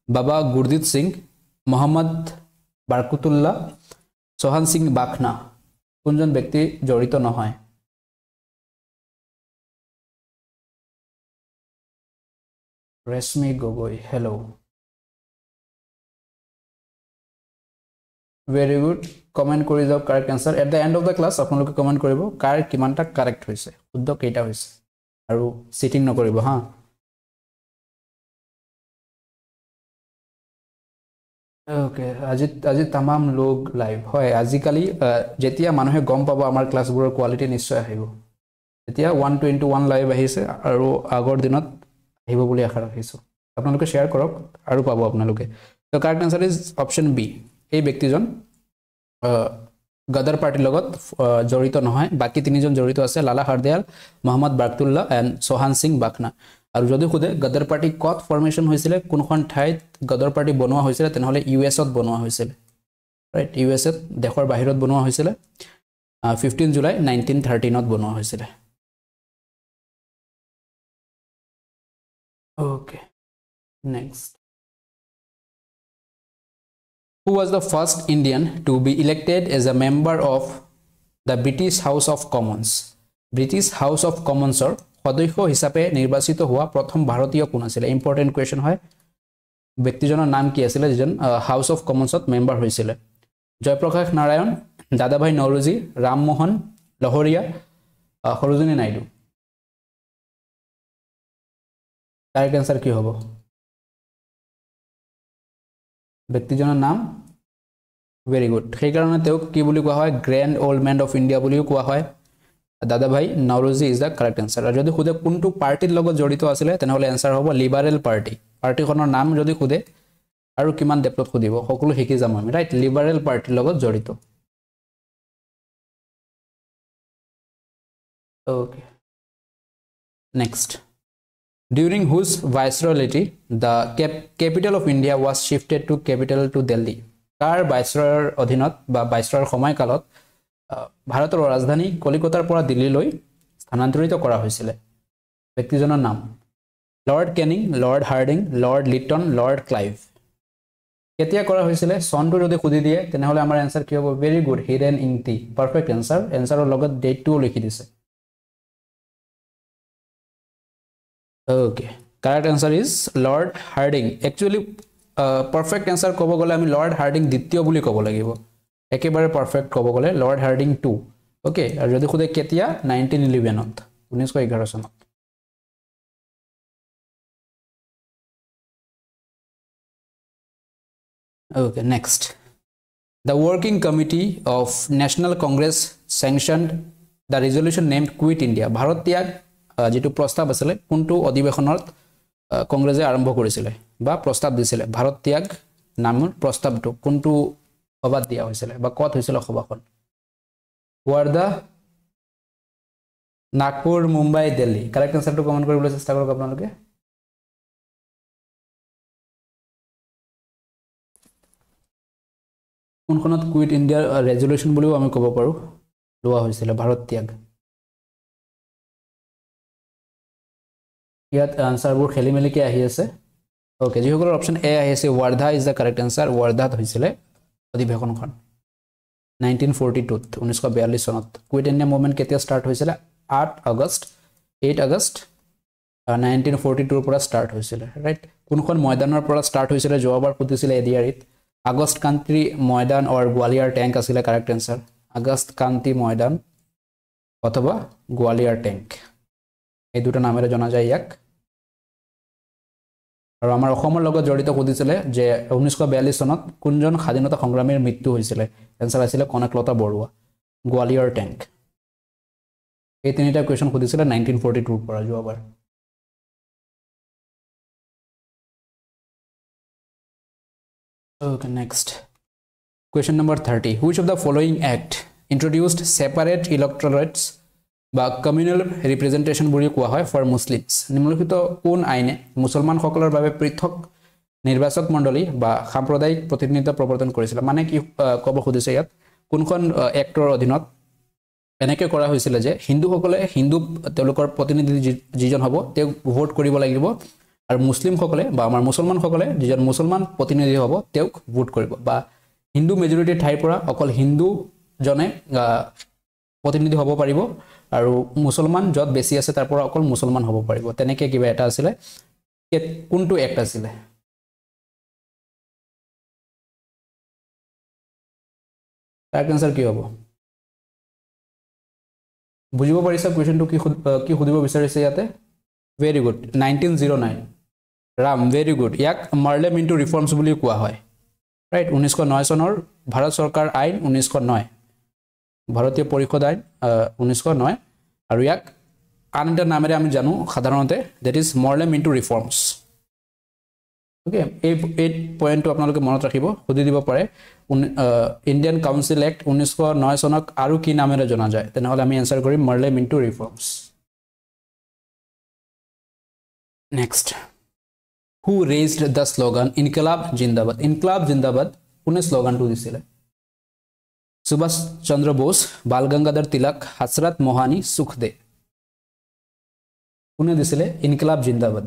বাবা গুৰজিৎ সিং মহম্মদ বাৰকুতুল্লা চৌহান সিং বাখনা। কোনজন ব্যক্তি জড়িত নহয়। Reshmi Gogoi hello' very good comment কৰি যাওক correct answer at the end of the class আপোনালোকে কমেণ্ট কৰিব কাৰ কিমানটা কাৰেক্ট হৈছে। শুদ্ধ কেইটা হৈছে। আৰু চিটিং নকৰিব হা। অ'কে আজি আজি তামাম লোক লাইভ হয় আজিকালি যেতিয়া মানুহে গম পাব আমাৰ ক্লাছবোৰৰ কোৱালিটি নিশ্চয় আহিব। এতিয়া ওৱান টুৱেণ্টি ওৱান লাইভ আহিছে আৰু আগৰ দিনত আহিব বুলি আশা ৰাখিছোঁ। আপোনালোকে শ্বেয়াৰ কৰক আৰু পাব আপোনালোকে। ত' correct answer is option B এই ব্যক্তিজন গদৰ পাৰ্টীৰ লগত জড়িত নহয়। বাকী তিনিজন জড়িত আছে লালা হাৰদয়াল মহম্মদ বাৰ্তুল্লা এণ্ড চৌহান সিং বাখনা আৰু যদি সোধে গদৰ পাৰ্টী ক'ত ফৰ্মেশ্যন হৈছিলে কোনখন ঠাইত গদৰ পাৰ্টী বনোৱা হৈছিলে? তেনেহ'লে ইউ এছত বনোৱা হৈছিলে। ৰাইট ইউ এছ এত দেশৰ বাহিৰত বনোৱা হৈছিলে। ফিফটিন জুলাই নাইনটিন থাৰ্টিনত বনোৱা হৈছিলে। Okay next who was the first Indian to be elected as a member of the British House of Commons. British House of Commonsৰ সদস্য হিচাপে নিৰ্বাচিত হোৱা প্ৰথম ভাৰতীয় কোন আছিলে? ইম্পৰ্টেণ্ট কুৱেশ্যন হয়। ব্যক্তিজনৰ নাম কি আছিলে? যিজন হাউচ অফ কমন্সত মেম্বাৰ হৈছিলে। জয়প্ৰকাশ নাৰায়ণ দাদাভাই নৰোজী ৰামমোহন লহৰীয়া সৰোজিনী নাইডু। কাৰেক্ট এনচাৰ কি হ'ব? ব্যক্তিজনৰ নাম? ভেৰি গুড সেইকাৰণে তেওঁক কি বুলি কোৱা হয়? Grand old man of India বুলিও কোৱা হয়। Dadabhai Naoroji is the correct answer আৰু যদি সোধে কোনটো লগত জড়িত আছিলে তেনেহ'লে এনচাৰ হ'ব লিবাৰেল পাৰ্টি পাৰ্টীখনৰ নাম যদি সোধে আৰু কিমান ডেপলত সুধিব সকলো শিকি যাম আমি লিবাৰেল পাৰ্টীৰ লগত জড়িত। Okay next during whose viceroyalty the cap capital of India was shifted to capital to Delhi কাৰ ভাইচৰয়ৰ অধীনত বা ভাইচৰয়ৰ সময়কালত ভাৰতৰ ৰাজধানী কলিকতাৰ পৰা দিল্লীলৈ স্থানান্তৰিত কৰা হৈছিলে। ব্যক্তিজনৰ নাম Lord Canning Lord Hardinge Lord Lytton Lord Clive. কেতিয়া কৰা হৈছিলে? চনটো যদি সুধি দিয়ে তেনেহ'লে আমাৰ এনচাৰ কি হ'ব? Very good hidden in T perfect answer এনচাৰৰ লগত ডেটটোও লিখি দিছে। Okay correct answer is Lord Hardinge actually perfect answer ক'ব গ'লে আমি লৰ্ড হাৰ্ডিং দ্বিতীয় বুলি ক'ব লাগিব। একেবাৰে পাৰফেক্ট ক'ব গ'লে লৰ্ড হাৰ্ডিং টু অ'কে আৰু যদি সোধে কেতিয়া? নাইনটিন ইলেভেনত ঊনৈছশ এঘাৰ চনত। Okay next the working committee of National Congress sanction the resolution named Quit India Bharat ত্যাগ যিটো প্ৰস্তাৱ আছিলে কোনটো অধিৱেশনত কংগ্ৰেছে আৰম্ভ কৰিছিলে বা প্ৰস্তাৱ দিছিলে? ভাৰত ত্যাগ নামৰ প্ৰস্তাৱটো কোনটো সভাত দিয়া হৈছিলে বা ক'ত হৈছিলে সভাখন? ৱাৰ্ধা নাগপুৰ মুম্বাই দিল্লী। কাৰেক্ট এনচাৰটো কমেণ্ট কৰিবলৈ চেষ্টা কৰক আপোনালোকে। কোনখনত কুইট ইণ্ডিয়াৰ ৰেজুলেশ্যন বুলিও আমি ক'ব পাৰোঁ। লোৱা হৈছিলে ভাৰত ত্যাগ। ইয়াত আনচাৰবোৰ খেলি মেলিকৈ আহি আছে। অ'কে যিসকলৰ অপশ্যন এ আহি আছে Wardha is the correct answer ৱাৰ্ধাত হৈছিলে। অধিৱেশনখন। নাইনটিন ফৰ্টি টুত ঊনৈছশ বিয়াল্লিছ চনত। কুইট ইণ্ডিয়া মুভমেণ্ট কেতিয়া ষ্টাৰ্ট হৈছিলে? আঠ August eight August nineteen forty টুৰ পৰা ষ্টাৰ্ট হৈছিলে ৰাইট কোনখন ময়দানৰ পৰা ষ্টাৰ্ট হৈছিলে যোৱাবাৰ সুধিছিলে A D R it August Kranti Maidan or Gowalia Tank আছিলে correct answer August Kranti Maidan অথবা গোৱালিয়াৰ টেংক। এই দুটা নামেৰে জনা যায় ইয়াক। আৰু আমাৰ অসমৰ লগত জড়িত সুধিছিলে যে ঊনৈছশ বিয়াল্লিছ চনত কোনজন স্বাধীনতা সংগ্ৰামীৰ মৃত্যু হৈছিলে এনচাৰ আছিলে কনকলতা বৰুৱা গোৱালিয়ৰ টেংক এই তিনিটা কুৱেশ্যন সুধিছিলে নাইনটিন ফৰ্টি টুৰ পৰা যোৱাবাৰ Okay, next. Question number 30. Which of the following act introduced separate electorates বা কমিউনেল ৰিপ্ৰেজেণ্টেশ্যন বুলি কোৱা হয় ফৰ মুছলিমছ নিম্নলিখিত কোন আইনে মুছলমানসকলৰ বাবে পৃথক নিৰ্বাচক মণ্ডলী বা সাম্প্ৰদায়িক প্ৰতিনিধিত্ব প্ৰৱৰ্তন কৰিছিলে? মানে কি ক'ব খুজিছে ইয়াত? কোনখন এক্টৰ অধীনত এনেকৈ কৰা হৈছিলে যে হিন্দুসকলে হিন্দু তেওঁলোকৰ প্ৰতিনিধি যিজন হ'ব তেওঁক ভোট কৰিব লাগিব আৰু মুছলিমসকলে বা আমাৰ মুছলমানসকলে যিজন মুছলমান প্ৰতিনিধি হ'ব তেওঁক ভোট কৰিব। বা হিন্দু মেজৰিটিৰ ঠাইৰ পৰা অকল হিন্দুজনে প্ৰতিনিধি হ'ব পাৰিব আৰু মুছলমান য'ত বেছি আছে তাৰ পৰা অকল মুছলমান হ'ব পাৰিব। তেনেকৈ কিবা এটা আছিলে। কোনটো এক্ট আছিলে? তাৰ এনচাৰ কি হ'ব? বুজিব পাৰিছা কুৱেশ্যনটো কি কি সুধিব বিচাৰিছে ইয়াতে? Very good nineteen zero' nine Ram very good ইয়াক মাৰ্লে মিণ্টু ৰিফৰ্মছ বুলি কোৱা হয়। ৰাইট ঊনৈছশ ন চনৰ ভাৰত চৰকাৰ আইন ঊনৈছশ ন ভাৰতীয় পৰিষদ আইন ঊনৈছশ ন আৰু ইয়াক আন এটা নামেৰে আমি জানো সাধাৰণতে। That is Morley Minto reforms okay এই এই পইণ্টটো আপোনালোকে মনত ৰাখিব সুধি দিব পাৰে। ইণ্ডিয়ান কাউন্সিল এক্ট ঊনৈছশ ন চনক আৰু কি নামেৰে জনা যায়? তেনেহ'লে আমি এনচাৰ কৰিম Morley Minto reforms next who raised the slogan Inquilab Zindabad Inquilab জিন্দাবাদ কোনে শ্লোগানটো দিছিলে? সুভাষ চন্দ্ৰ বোস বাল গংগাধৰ তিলক হাছৰাত মোহানী সুখদে কোনে দিছিলে? ইনকলাব জিন্দাবাদ।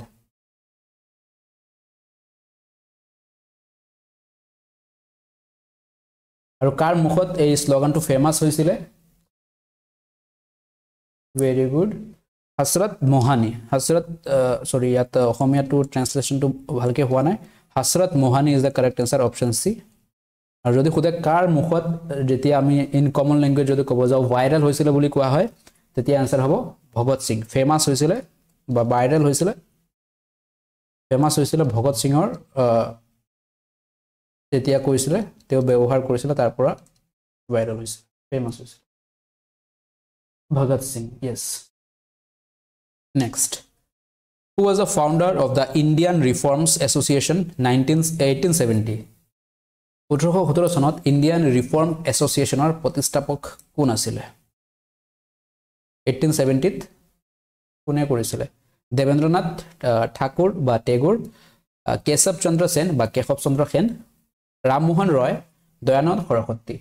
আৰু কাৰ মুখত এই শ্লোগানটো ফেমাছ হৈছিলে? Very good Hasrat Mohani. Hasrat sorry ইয়াত ট্ৰেঞ্চলেশ্যনটো ভালকৈ হোৱা নাই। Hasrat Mohani is the correct answer option C আৰু যদি সোধে কাৰ মুখত যেতিয়া আমি ইন কমন লেংগুৱেজ যদি ক'ব যাওঁ ভাইৰেল হৈছিলে বুলি কোৱা হয় তেতিয়া এনচাৰ হ'ব ভগত সিং। ফেমাছ হৈছিলে বা ভাইৰেল হৈছিলে। ফেমাছ হৈছিলে ভগত সিঙৰ যেতিয়া কৈছিলে তেওঁ ব্যৱহাৰ কৰিছিলে তাৰ পৰা ভাইৰেল হৈছিলে। ফেমাছ হৈছিলে। Bhagat Singh yes next who was the founder of the Indian Reforms Association nineteen eighteen seventy ওঠৰশ সোতৰ চনত ইণ্ডিয়ান ৰিফৰ্ম এছ'চিয়েশ্যনৰ প্ৰতিষ্ঠাপক কোন আছিলে? এইটিন ছেভেণ্টিত কোনে কৰিছিলে? দেৱেন্দ্ৰনাথ ঠাকুৰ বা টেগুৰ কেশৱ চন্দ্ৰ সেন বা কেশৱ চন্দ্ৰ সেন ৰামমোহন ৰয় দয়ানন্দ সৰস্বতী।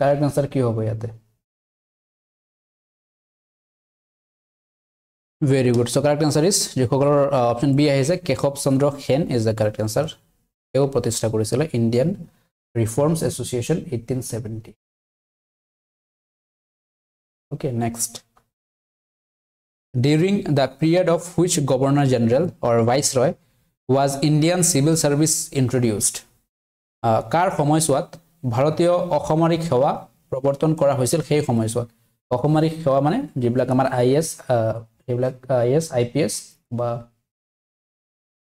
কাৰেক্ট আনচাৰ কি হ'ব ইয়াতে? Very good so' correct answer is যিসকলৰ অপশ্যন বি আহিছে Keshav Chandra Sen is the correct answer তেওঁ প্ৰতিষ্ঠা কৰিছিলে Indian Reforms Association eighteen seventy. Okay next during the period of which governor general or viceroy was Indian Civil Service introduced কাৰ সময়ছোৱাত ভাৰতীয় অসামৰিক সেৱা প্ৰৱৰ্তন কৰা হৈছিল সেই সময়ছোৱাত? অসামৰিক সেৱা মানে যিবিলাক আমাৰ আই এছ সেইবিলাক I S I P S বা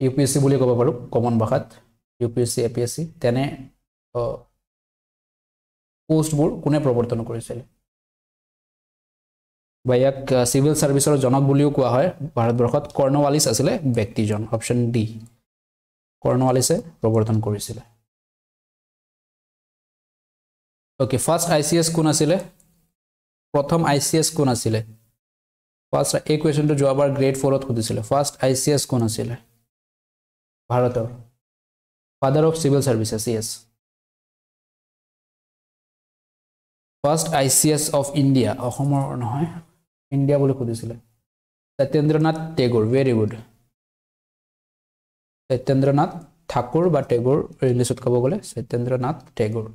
ইউ পি এছ চি বুলি ক'ব পাৰোঁ কমন ভাষাত। U P S C A P S C তেনে পোষ্টবোৰ কোনে প্ৰৱৰ্তন কৰিছিলে? বা ইয়াক চিভিল ছাৰ্ভিচৰ জনক বুলিও কোৱা হয় ভাৰতবৰ্ষত। কৰ্ণৱালিছ আছিলে ব্যক্তিজন অপশ্যন ডি। কৰ্ণৱালিছে প্ৰৱৰ্তন কৰিছিলে। Okay first I C S কোন আছিলে? প্ৰথম আই চি এছ কোন আছিলে? ফাৰ্ষ্ট এই কুৱেশ্যনটো যোৱাবাৰ গ্ৰেড ফ'ৰত সুধিছিলে। ফাৰ্ষ্ট আই চি এছ কোন আছিলে? ভাৰতৰ। Father of civil services yes first I C S of India অসমৰ নহয় ইণ্ডিয়া বুলি সুধিছিলে। সত্যেন্দ্ৰনাথ টেগোৰ ভেৰি গুড সত্যেন্দ্ৰনাথ ঠাকুৰ বা টেগোৰ ইংলিছত ক'ব গ'লে Satyendranath Tagore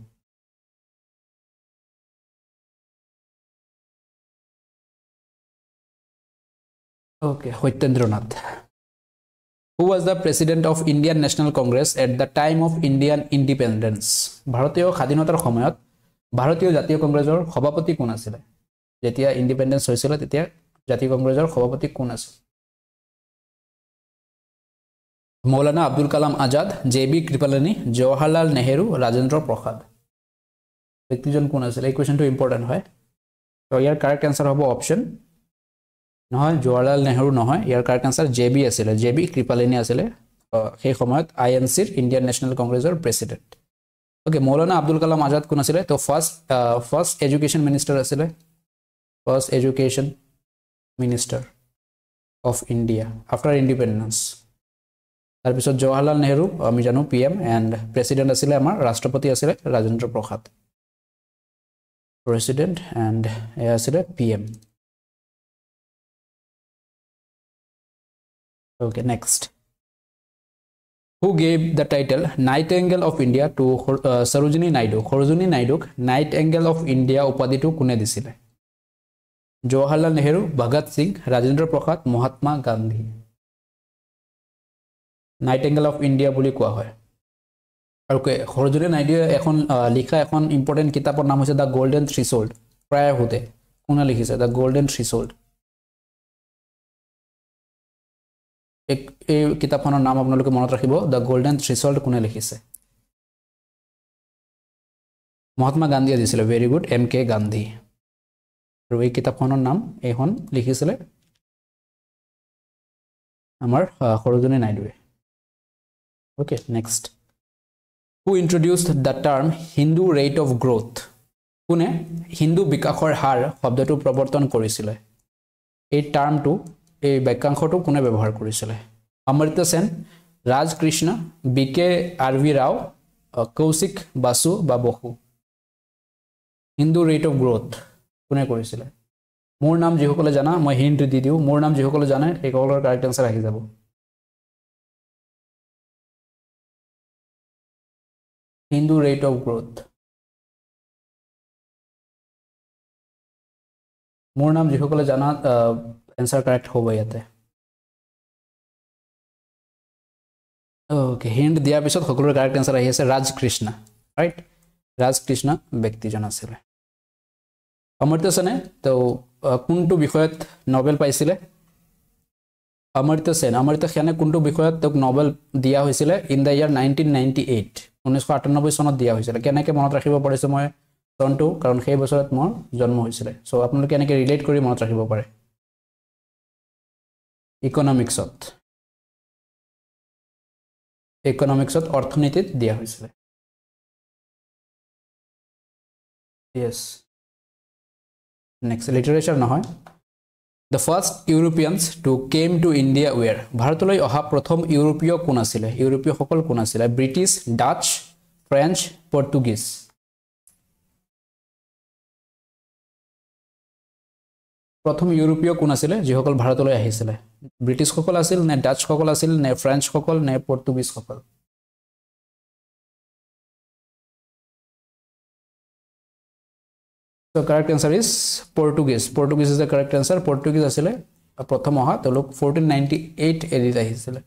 okay Satyendranath who was the president of Indian National Congress at the time of Indian independence ভাৰতীয় স্বাধীনতাৰ সময়ত ভাৰতীয় জাতীয় কংগ্ৰেছৰ সভাপতি কোন আছিলে? যেতিয়া ইণ্ডিপেণ্ডেঞ্চ হৈছিলে তেতিয়া জাতীয় কংগ্ৰেছৰ সভাপতি কোন আছিল? Maulana Abul Kalam Azad J B Kripalani Jawaharlal Nehru Rajendra Prasad. ব্যক্তিজন কোন আছিল? এই কুৱেশ্যনটো ইম্পৰ্টেণ্ট হয়। তো ইয়াৰ কাৰেক্ট এনচাৰ হ'ব অপশ্যন নহয় জৱাহৰলাল নেহেৰু নহয় ইয়াৰ কাৰেক্ট এনচাৰ জে বি আছিলে জে বি কৃপালিনী আছিলে সেই সময়ত আই এন চিৰ ইণ্ডিয়ান নেশ্যনেল কংগ্ৰেছৰ প্ৰেচিডেণ্ট। অ'কে মৌলানা আব্দুল কালাম আজাদ কোন আছিলে? তো ফাৰ্ষ্ট ফাৰ্ষ্ট এডুকেশ্যন মিনিষ্টাৰ আছিলে। First education minister of India after independence তাৰপিছত জৱাহৰলাল নেহেৰু আমি জানো পি এম এণ্ড প্ৰেচিডেণ্ট আছিলে আমাৰ ৰাষ্ট্ৰপতি আছিলে ৰাজেন্দ্ৰ প্ৰসাদ। প্ৰেচিডেণ্ট এণ্ড এয়া আছিলে P M. Who gave the title Nightingale of India to Sarojini Naidu Sarojini নাইডুক Nightingale of India উপাধিটো কোনে দিছিলে Jawaharlal Nehru Bhagat Singh Rajendra Prasad Mahatma Gandhi Nightingale of India বুলি কোৱা হয়। আৰু সৰজনী নাইডুৱে এখন লিখা এখন ইম্পৰ্টেণ্ট কিতাপৰ নাম হৈছে দ্য গল্ডেন থ্ৰিচল্ড প্ৰায় সোধে কোনে লিখিছে? দ্য গল্ডেন থ্ৰিচল্ড এই কিতাপখনৰ নাম আপোনালোকে মনত ৰাখিব দ্য গল্ডেন থ্ৰিচল্ড কোনে লিখিছে? মহাত্মা গান্ধীয়ে দিছিলে very good M K Gandhi আৰু এই কিতাপখনৰ নাম এইখন লিখিছিলে আমাৰ সৰোজনী নাইডুৱে। Okay next who introduced the term Hindu rate of growth কোনে? হিন্দু বিকাশৰ হাৰ শব্দটো প্ৰৱৰ্তন কৰিছিলে। এই টাৰ্মটো এই বাক্যাংশটো কোনে ব্যৱহাৰ কৰিছিলে? Amartya Sen Raj Krishna B K R V Rao Kaushik Basu বা Basu. Hindu rate of growth কোনে কৰিছিলে? মোৰ নাম যিসকলে জানা মই হিণ্ট দি দিওঁ। মোৰ নাম যিসকলে জানে সেইসকলৰ কাৰেক্ট এনচাৰ আহি যাব। হিন্দু ৰেট অফ গ্ৰ'থ মোৰ নাম যিসকলে জানা এনচাৰ কাৰেক্ট হ'ব ইয়াতে হিণ্ট দিয়াৰ পিছত সকলোৰে কাৰেক্ট এনচাৰ আহি আছে ৰাজ কৃষ্ণ ৰাইট ৰাজ কৃষ্ণ ব্যক্তিজন আছিলে অমৃত সেনে তো কোনটো বিষয়ত নবেল পাইছিলে অমৃত সেন অমৃত সেনে কোনটো বিষয়ত তেওঁক নবেল দিয়া হৈছিলে in the year nineteen ninety eight ঊনৈছশ আঠান্নব্বৈ চনত দিয়া হৈছিলে কেনেকৈ মনত ৰাখিব পাৰিছোঁ মই চনটো কাৰণ সেই বছৰত মোৰ জন্ম হৈছিলে। চ' আপোনালোকে এনেকৈ ৰিলেট কৰি মনত ৰাখিব পাৰে। ইকনমিক্সত ইকনমিক্সত অৰ্থনীতিত দিয়া হৈছিলে। য়েছ নেক্সট লিটাৰেচাৰ নহয়। The first Europeans to came to India were ভাৰতলৈ অহা প্ৰথম ইউৰোপীয় কোন আছিলে? ইউৰোপীয়সকল কোন আছিলে? ব্ৰিটিছ ডাচ ফ্ৰেঞ্চ পৰ্তুগীজ প্ৰথম ইউৰোপীয় কোন আছিলে? যিসকল ভাৰতলৈ আহিছিলে। ব্ৰিটিছসকল আছিল নে ডাচসকল আছিল নে ফ্ৰেঞ্চসকল নে পৰ্তুগীজসকল? Correct answer is Portuguese. Portuguese is the correct answer. Portuguese আছিলে প্ৰথম অহা তেওঁলোক ফ'ৰটিন নাইণ্টি এইট এডিত আহিছিলে।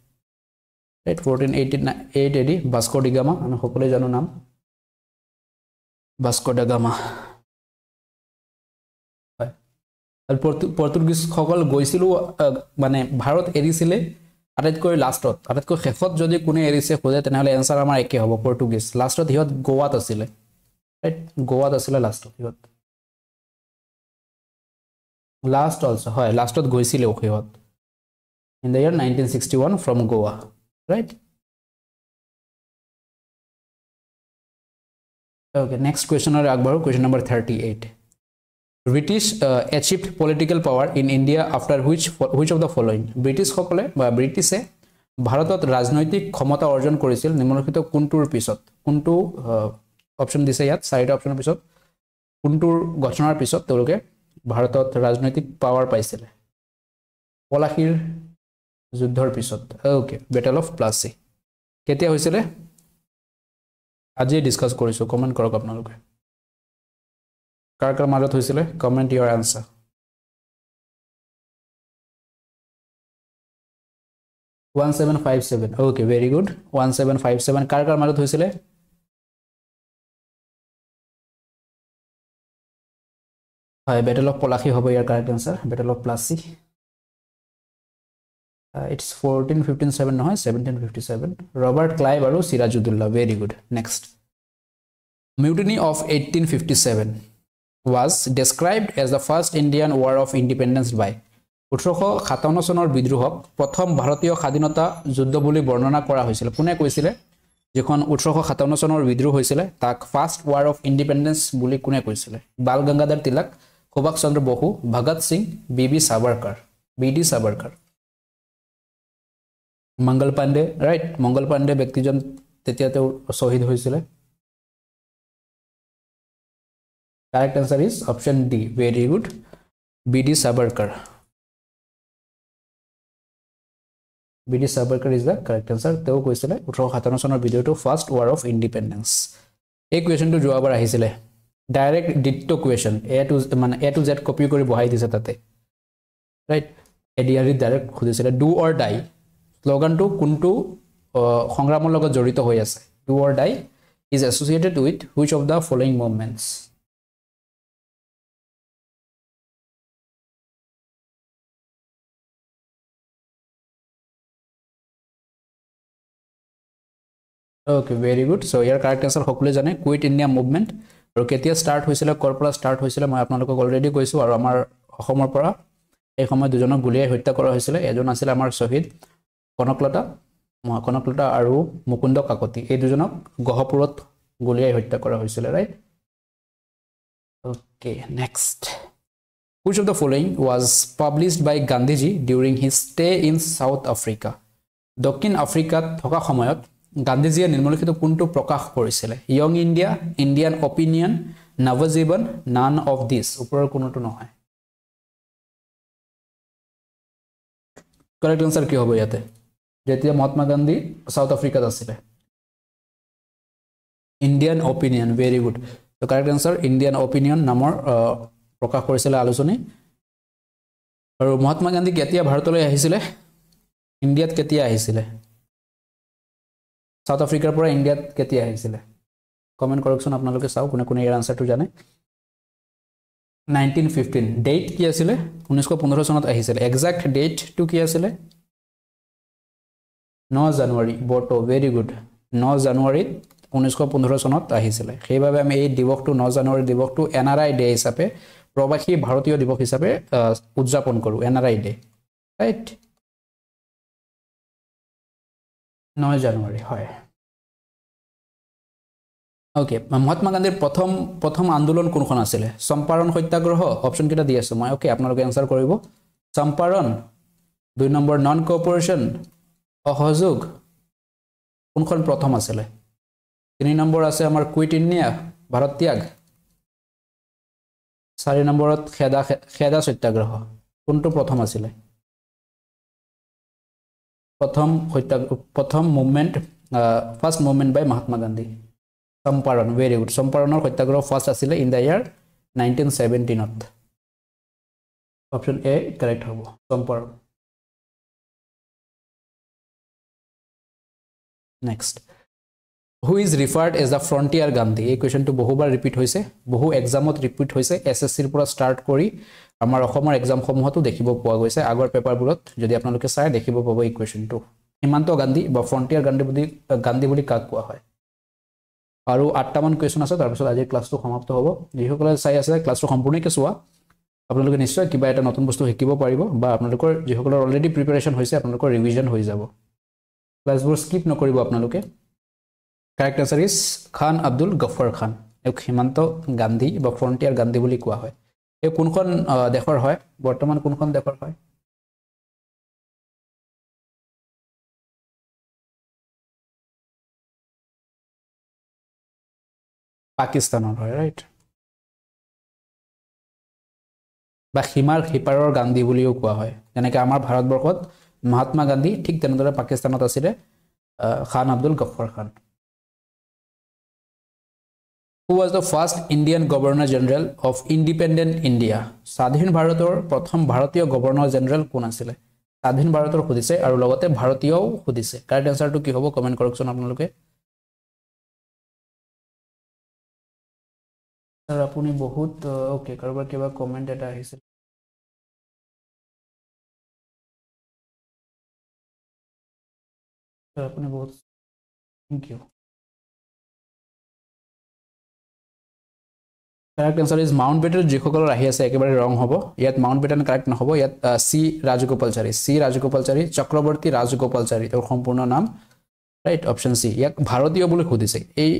Right fourteen eighty eight AD Vasco da Gama আমি সকলোৱে জানো নাম। ভাস্কো ডাগামা আৰু পৰ্তুগীজসকল গৈছিলোঁ মানে ভাৰত এৰিছিলে আটাইতকৈ লাষ্টত। আটাইতকৈ শেষত যদি কোনে এৰিছে খোজে তেনেহ'লে এনচাৰ আমাৰ একে হ'ব পৰ্তুগীজ। লাষ্টত সিহঁত গোৱাত আছিলে। ৰাইট গোৱাত আছিলে লাষ্টত সিহঁত। লাষ্ট অলছ' হয় লাষ্টত গৈছিলে সিহঁত। In the year nineteen sixty one from Goa right Okay, next question are Akbar, question number 38. British uh, achieved political power in India after which which of the following? British সকলে বা ব্ৰিটিছে ভাৰতত ৰাজনৈতিক ক্ষমতা অৰ্জন কৰিছিল নিম্নলিখিত কোনটোৰ পিছত? কোনটো অপশ্যন দিছে ইয়াত চাৰিটা অপশ্যনৰ পিছত? কোনটোৰ গঠনৰ পিছত তেওঁলোকে ভাৰতত ৰাজনৈতিক পাৱাৰ পাইছিলে? পলাশীৰ যুদ্ধৰ পিছত। অ'কে বেটেল অফ প্লাছী কেতিয়া হৈছিলে? আজিয়ে ডিছকাছ কৰিছোঁ কমেণ্ট কৰক আপোনালোকে। কাৰ কাৰ মাজত হৈছিলে? Comment your answer one seven five seven okay very good one seven five seven কাৰ কাৰ মাজত হৈছিলে? হয় বেটেল অফ পলাশী হ'ব ইয়াৰ correct answer battle of Plassey it's fourteen fifteen seven নহয়? Seventeen fifty seven Robert Clive আৰু Sirajuddaulah very good next mutiny of eighteen fifty seven was described as the first Indian war of independence by ওঠৰশ সাতাৱন্ন চনৰ বিদ্ৰোহক প্ৰথম ভাৰতীয় স্বাধীনতা যুদ্ধ বুলি বৰ্ণনা কৰা হৈছিল। কোনে কৈছিলে? যিখন ওঠৰশ সাতাৱন্ন চনৰ বিদ্ৰোহ হৈছিলে তাক ফাৰ্ষ্ট ৱাৰ অফ ইণ্ডিপেণ্ডেঞ্চ বুলি কোনে কৈছিলে? Bal Gangadhar Tilak Subhash Chandra Bose Bhagat Singh B B Savarkar B D Savarkar. Mangal Pandey right Mangal Pandey ব্যক্তিজন তেতিয়া তেওঁ শ্বহীদ হৈছিলে। Is option D very good B D Savarkar B D Savarkar is the correct answer তেওঁ কৈছিলে ওঠৰশ সাতাৱন্ন চনৰ ভিডিঅ'টো ফাৰ্ষ্ট ৱাৰ অফ ইণ্ডিপেণ্ডেঞ্চ এই কুৱেশ্যনটো যোৱাবাৰ আহিছিলে। Direct ditto question A to মানে এ টু জেড কপি কৰি বহাই দিছে তাতে। ৰাইট এ ডি আৰ সুধিছিলে ডু অৰ ডাই শ্লোগানটো কোনটো সংগ্ৰামৰ লগত জড়িত হৈ আছে? Do or die is associated with which of the following movements okay very good so' year correct answer সকলোৱে জানে কুইট ইণ্ডিয়া মুভমেণ্ট আৰু কেতিয়া ষ্টাৰ্ট হৈছিলে ক'ৰ পৰা ষ্টাৰ্ট হৈছিলে মই আপোনালোকক অলৰেডি কৈছোঁ। আৰু আমাৰ অসমৰ পৰা এই সময়ত দুজনক গুলীয়াই হত্যা কৰা হৈছিলে। এজন আছিলে আমাৰ শ্বহীদ কনকলতা কনকলতা আৰু মুকুন্দ কাকতি। এই দুজনক গহপুৰত গুলীয়াই হত্যা কৰা হৈছিলে right okay next which of the following was published by Gandhiji during his stay in South Africa দক্ষিণ আফ্ৰিকাত থকা সময়ত গান্ধীজীয়ে নিম্নলিখিত কোনটো প্ৰকাশ কৰিছিলে? Young India Indian opinion Navajivan none of this ওপৰৰ কোনোটো নহয়? কাৰেক্ট এনচাৰ কি হ'ব ইয়াতে? যেতিয়া মহাত্মা গান্ধী ছাউথ আফ্ৰিকাত আছিলে। Indian opinion very good correct answer Indian opinion নামৰ প্ৰকাশ কৰিছিলে আলোচনী। আৰু মহাত্মা গান্ধী কেতিয়া ভাৰতলৈ আহিছিলে? ইণ্ডিয়াত কেতিয়া আহিছিলে? ছাউথ আফ্ৰিকাৰ পৰা ইণ্ডিয়াত কেতিয়া আহিছিলে? কমেণ্ট কৰকচোন আপোনালোকে চাওক কোনে কোনে ইয়াৰ আনচাৰটো জানে? নাইনটিন ফিফটিন ডেট কি আছিলে? ঊনৈছশ পোন্ধৰ চনত আহিছিলে। একজেক্ট ডেটটো কি আছিলে? ন জানুৱাৰী বৰ্ত ভেৰি গুড ন জানুৱাৰীত ঊনৈছশ পোন্ধৰ চনত আহিছিলে। সেইবাবে আমি এই দিৱসটো ন জানুৱাৰী দিৱসটো এন আৰ আই ডে হিচাপে প্ৰৱাসী ভাৰতীয় দিৱস হিচাপে উদযাপন কৰোঁ N R I day right ন জানুৱাৰী হয়। অ'কে মহাত্মা গান্ধীৰ প্ৰথম প্ৰথম আন্দোলন কোনখন আছিলে? চম্পাৰণ সত্যাগ্ৰহ অপশ্যনকেইটা দি আছোঁ মই। অ'কে আপোনালোকে এনচাৰ কৰিব। চম্পাৰণ দুই নম্বৰ নন কৰ্পৰেশ্যন অসহযোগ কোনখন প্ৰথম আছিলে? তিনি নম্বৰ আছে আমাৰ কুইট ইণ্ডিয়া ভাৰত ত্যাগ। চাৰি নম্বৰত খেদা খেদা সত্যাগ্ৰহ কোনটো প্ৰথম আছিলে? প্ৰথম সত্যাগ প্ৰথম movement first movement by Mahatma Gandhi Champaran very good চম্পাৰণৰ satyagraha first আছিলে ইন দ্য ইয়াৰ নাইনটিন ছেভেণ্টিনত অপশ্যন এ কাৰেক্ট হ'ব। Champaran next who is referred as the frontier Gandhi এই কুৱেশ্যনটো বহুবাৰ ৰিপিট হৈছে বহু এক্সামত ৰিপিট হৈছে এছ এছ চিৰ পৰা ষ্টাৰ্ট কৰি আমাৰ অসমৰ এক্সামসমূহতো দেখিব পোৱা গৈছে। আগৰ পেপাৰবোৰত যদি আপোনালোকে চাই দেখিব পাব এই কুৱেশ্যনটো হিমান্ত গান্ধী বা ফ্ৰণ্টিয়াৰ গান্ধী বুলি গান্ধী বুলি কাক কোৱা হয়? আৰু আঠটামান কুৱেশ্যন আছে তাৰপিছত আজিৰ ক্লাছটো সমাপ্ত হ'ব। যিসকলে চাই আছে ক্লাছটো সম্পূৰ্ণকৈ চোৱা। আপোনালোকে নিশ্চয় কিবা এটা নতুন বস্তু শিকিব পাৰিব বা আপোনালোকৰ যিসকলৰ অলৰেডি প্ৰিপেৰেশ্যন হৈছে আপোনালোকৰ ৰিভিজন হৈ যাব। ক্লাছবোৰ স্কিপ নকৰিব আপোনালোকে। Correct answer is Khan Abdul Ghaffar Khan এওঁক সীমান্ত গান্ধী বা ফ্ৰণ্টিয়াৰ গান্ধী বুলি কোৱা হয়। এই কোনখন দেশৰ হয়? বৰ্তমান কোনখন দেশৰ হয়? পাকিস্তানৰ হয় ৰাইট বা সীমাৰ সিপাৰৰ গান্ধী বুলিও কোৱা হয়। যেনেকৈ আমাৰ ভাৰতবৰ্ষত মহাত্মা গান্ধী ঠিক তেনেদৰে পাকিস্তানত আছিলে Khan Abdul Ghaffar Khan. Who was the first Indian governor general of independent India স্বাধীন ভাৰতৰ প্ৰথম ভাৰতীয় গভৰ্ণৰ জেনেৰেল কোন আছিলে? স্বাধীন ভাৰতৰ সুধিছে আৰু লগতে ভাৰতীয়ও সুধিছে। কাৰেক্ট এনচাৰটো কি হ'ব? কমেণ্ট কৰকচোন আপোনালোকে। ছাৰ আপুনি বহুত অ'কে কাৰোবাৰ কিবা কমেণ্ট এটা আহিছিল আপুনি বহুত thank you correct answer is Mountbatten যিসকলৰ আহি আছে একেবাৰে ৰং হ'ব ইয়াত মাউণ্ট বেটেন কাৰেক্ট নহ'ব ইয়াত চি ৰাজগোপালচাৰী চি ৰাজগোপালচাৰী চক্ৰৱৰ্তী ৰাজগোপালচাৰী তেওঁৰ সম্পূৰ্ণ নাম ৰাইট অপশ্যন চি ইয়াক ভাৰতীয় বুলি সুধিছে এই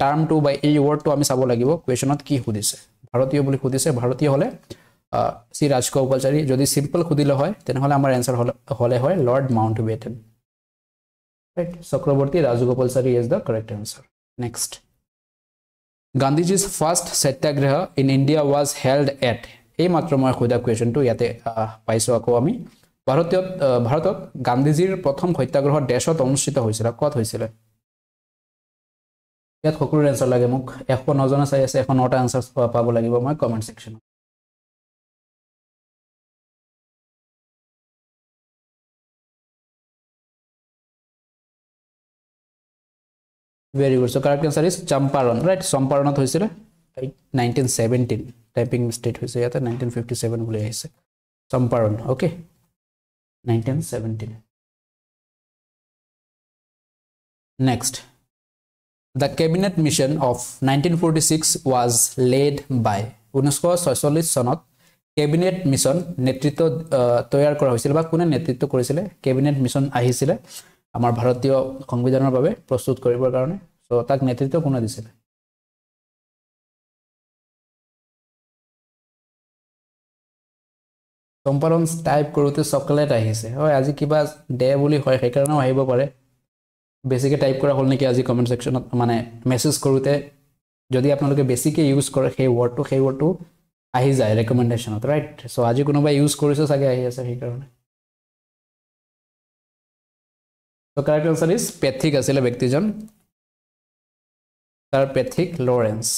টাৰ্মটো বা এই ৱৰ্ডটো আমি চাব লাগিব কুৱেশ্যনত কি সুধিছে ভাৰতীয় বুলি সুধিছে ভাৰতীয় হ'লে চি ৰাজগোপালচাৰী যদি চিম্পল সুধিলে হয় তেনেহ'লে আমাৰ এনচাৰ হ'লে হ'লে হয় Lord Mountbatten right Chakravarti Rajagopalachari is the correct answer next Gandhiji's first satyagraha in India was held at এই মাত্ৰ মই সোধা কুৱেশ্যনটো ইয়াতে পাইছোঁ আকৌ আমি। ভাৰতীয়ত ভাৰতত গান্ধীজীৰ প্ৰথম সত্যাগ্ৰহ দেশত অনুষ্ঠিত হৈছিলে। ক'ত হৈছিলে? ইয়াত সকলোৰে এনচাৰ লাগে মোক। এশ নজনে চাই আছে এশ নটা এনচাৰ পাব লাগিব মই comment ছেকশ্যনত very good so' correct answer is Champaran right চম্পাৰণত হৈছিলে নাইনটিন ছেভেণ্টিন টাইপিং মিষ্টেক হৈছে ইয়াতে নাইনটিন ফিফটি ছেভেন বুলি আহিছে Champaran okay nineteen seventeen next the cabinet mission of nineteen forty six was led by ঊনৈছশ ছয়চল্লিছ চনত cabinet mission নেতৃত্ব তৈয়াৰ কৰা হৈছিলে বা কোনে নেতৃত্ব কৰিছিলে কেবিনেট মিছন আহিছিলে আমাৰ ভাৰতীয় সংবিধানৰ বাবে প্ৰস্তুত কৰিবৰ কাৰণে। চ' তাক নেতৃত্ব কোনে দিছিলে? চম্পাৰণ টাইপ কৰোঁতে চকলেট আহিছে। হয় আজি কিবা দে বুলি হয় সেইকাৰণেও আহিব পাৰে। বেছিকৈ টাইপ কৰা হ'ল নেকি আজি কমেণ্ট ছেকশ্যনত মানে মেছেজ কৰোঁতে যদি আপোনালোকে বেছিকৈ ইউজ কৰে সেই ৱৰ্ডটো সেই ৱৰ্ডটো আহি যায় ৰেকমেণ্ডেশ্যনত ৰাইট চ' আজি কোনোবাই ইউজ কৰিছে চাগে আহি আছে সেইকাৰণে। So' correct answer is Pethick আছিলে ব্যক্তিজন তাৰ Pethick Lawrence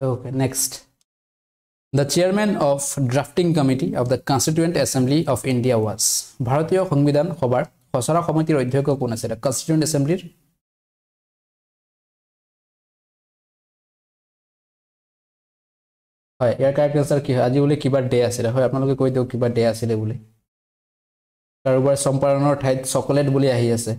Okay, next. The chairman of drafting committee of the Constituent Assembly of India was ভাৰতীয় সংবিধান সভাৰ খচৰা সমিতিৰ অধ্যক্ষ কোন আছিলে কনষ্টিটিউণ্ট এছেম্বলিৰ হয় ইয়াৰ কাৰেক্ট এনচাৰ কি হয় আজি বোলে কিবা ডে আছিলে হয় আপোনালোকে কৈ দিয়ক কিবা ডে আছিলে বুলি কাৰোবাৰ চম্পাৰণৰ ঠাইত চকলেট বুলি আহি আছে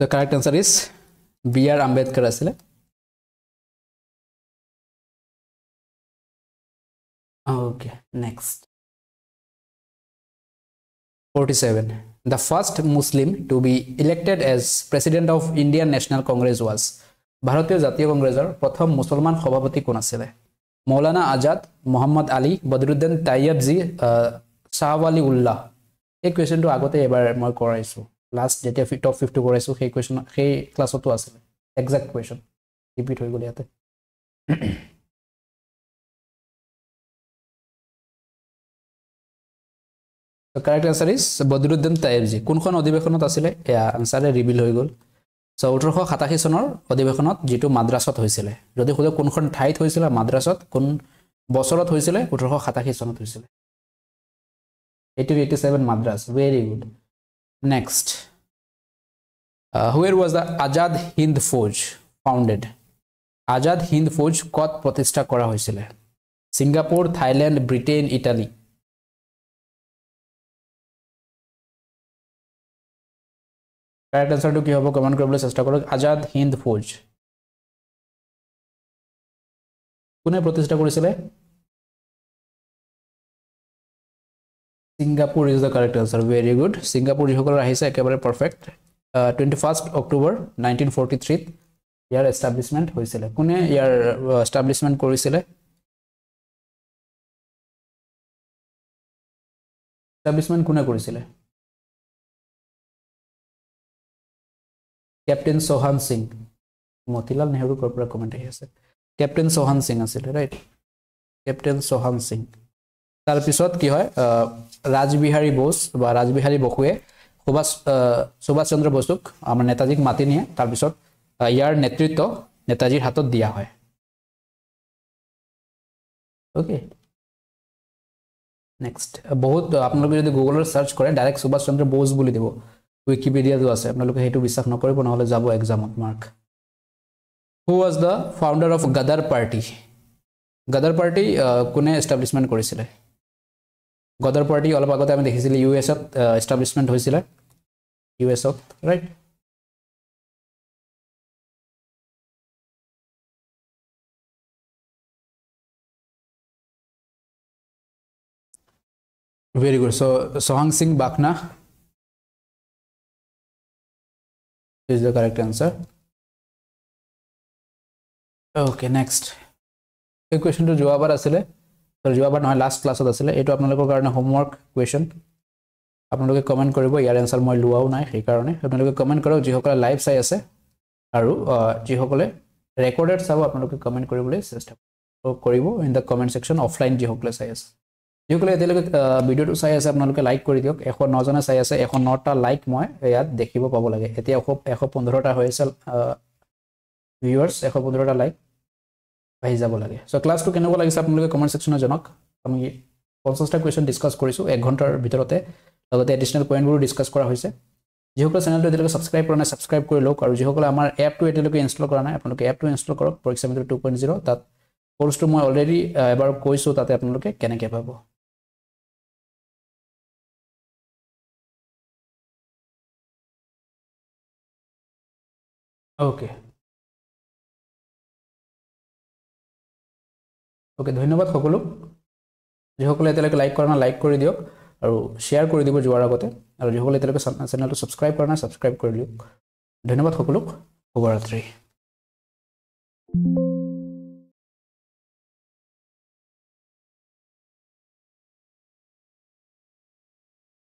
The correct answer is B.R. Ambedkar asile. Okay, next. 47. The first Muslim to be elected as president of Indian National Congress was ভাৰতীয় জাতীয় কংগ্ৰেছৰ প্ৰথম মুছলমান সভাপতি কোন আছিলে? মৌলানা আজাদ মহম্মদ আলী বদৰুদ্দিন তাইয়বজী শ্বাহৱালী উল্লাহ এই কুৱেশ্যনটো আগতে এবাৰ মই কৰাইছোঁ। লাষ্ট যেতিয়া টপ ফিফটি কৰাইছোঁ সেই কুৱেশ্যন সেই ক্লাছতো আছিলে। একজেক্ট কুৱেশ্যন ৰিপিট হৈ গ'ল ইয়াতে। Correct answer is Badruddin Tyabji কোনখন অধিৱেশনত আছিলে? এয়া আনচাৰে ৰিভিল হৈ গ'ল। চ' ওঠৰশ সাতাশী চনৰ অধিৱেশনত যিটো মাদ্ৰাছত হৈছিলে যদি সোধে কোনখন ঠাইত হৈছিলে মাদ্ৰাছত কোন বছৰত হৈছিলে ওঠৰশ সাতাশী চনত হৈছিলে। Eighteen eighty seven very good next where was the Azad Hind Fauj founded Azad Hind Fauj ক'ত প্ৰতিষ্ঠা কৰা হৈছিলে? Singapore Thailand Britain Italy correct এনচাৰটো কি হ'ব কমেণ্ট কৰিবলৈ চেষ্টা কৰক আজাদ হিন্দ ফৌজ কোনে প্ৰতিষ্ঠা কৰিছিলে Singapore is the correct answer very good Singapore যিসকলৰ আহিছে ফাৰ্ষ্ট অক্টোবৰ নাইনটিন ফৰ্টি থ্ৰীত ইয়াৰ এষ্টাব্লিছমেণ্ট হৈছিলে কোনে ইয়াৰ এষ্টাব্লিছমেণ্ট কৰিছিলে এষ্টাব্লিছমেণ্ট কোনে কৰিছিলে কেপ্টেইন চৌহান সিং মতিলাল নেহৰুৰ ক'ৰ পৰা কমেণ্ট আহি আছে। কেপ্টেইন চৌহান সিং আছিলে ৰাইট কেপ্টেইন চৌহান সিং তাৰপিছত কি হয় ৰাজবিহাৰী বোস বা ৰাজবিহাৰী বসুৱে সুভাষ সুভাষ চন্দ্ৰ বসুক আমাৰ নেতাজীক মাতি নিয়ে। তাৰপিছত ইয়াৰ নেতৃত্ব নেতাজীৰ হাতত দিয়া হয়। অ'কে নেক্সট বহুত আপোনালোকে যদি গুগলত চাৰ্চ কৰে ডাইৰেক্ট সুভাষ চন্দ্ৰ বোস বুলি দিব। উইকিপিডিয়াটো আছে। আপোনালোকে সেইটো বিশ্বাস নকৰিব নহ'লে যাব এক্সামত mark who was the founder of Ghadar party Ghadar party কোনে এষ্টাব্লিছমেণ্ট কৰিছিলে? গদাৰ পাৰ্টি অলপ আগতে আমি দেখিছিলোঁ ইউ এছত এষ্টাব্লিছমেণ্ট হৈছিলে। ইউ এছত right very good so' Sohan Singh বাখনা is the correct answer okay next এই কুৱেশ্যনটো যোৱাবাৰ আছিলে যোৱাবাৰ নহয় লাষ্ট ক্লাছত আছিলে এইটো আপোনালোকৰ কাৰণে হোমৱৰ্ক কুৱেশ্যন আপোনালোকে কমেণ্ট কৰিব ইয়াৰ এনচাৰ মই লোৱাও নাই সেইকাৰণে আপোনালোকে কমেণ্ট কৰক যিসকলে লাইভ চাই আছে আৰু যিসকলে ৰেকৰ্ডেড চাব আপোনালোকে কমেণ্ট কৰিবলৈ চেষ্টা কৰিব in the comment section offline যিসকলে চাই আছে যিসকলে এতিয়ালৈকে ভিডিঅ'টো চাই আছে আপোনালোকে লাইক কৰি দিয়ক। এশ নজনে চাই আছে এশ নটা লাইক মই ইয়াত দেখিব পাব লাগে। এতিয়া এশ এশ পোন্ধৰটা হৈ আছে ভিউৱাৰ্ছ এশ পোন্ধৰটা লাইক আহি যাব লাগে। চ' ক্লাছটো কেনেকুৱা লাগিছে আপোনালোকে কমেণ্ট ছেকশ্যনত জনাওক। আমি পঞ্চাছটা কুৱেশ্যন ডিছকাছ কৰিছোঁ এক ঘণ্টাৰ ভিতৰতে। লগতে এডিশ্যনেল পইণ্টবোৰো ডিছকাছ কৰা হৈছে। যিসকলে চেনেলটো এতিয়ালৈকে ছাবস্ক্ৰাইব কৰা নাই ছাবস্ক্ৰাইব কৰি লওক। আৰু যিসকলে আমাৰ এপটো এতিয়ালৈকে ইনষ্টল কৰা নাই আপোনালোকে এপটো ইনষ্টল কৰক পৰীক্ষা মিটাৰ টু পইণ্ট জিৰ' তাত কৰ্চটো মই অলৰেডি এবাৰ কৈছোঁ তাতে আপোনালোকে কেনেকৈ পাব। অ'কে অ'কে ধন্যবাদ সকলো। যিসকলে এতিয়ালৈকে লাইক কৰা নাই লাইক কৰি দিয়ক আৰু শ্বেয়াৰ কৰি দিব যোৱাৰ আগতে। আৰু যিসকলে এতিয়ালৈকে চেনেলটো ছাবস্ক্ৰাইব কৰা নাই ছাবস্ক্ৰাইব কৰি দিয়ক। ধন্যবাদ সকলোক। শুভৰাত্ৰি।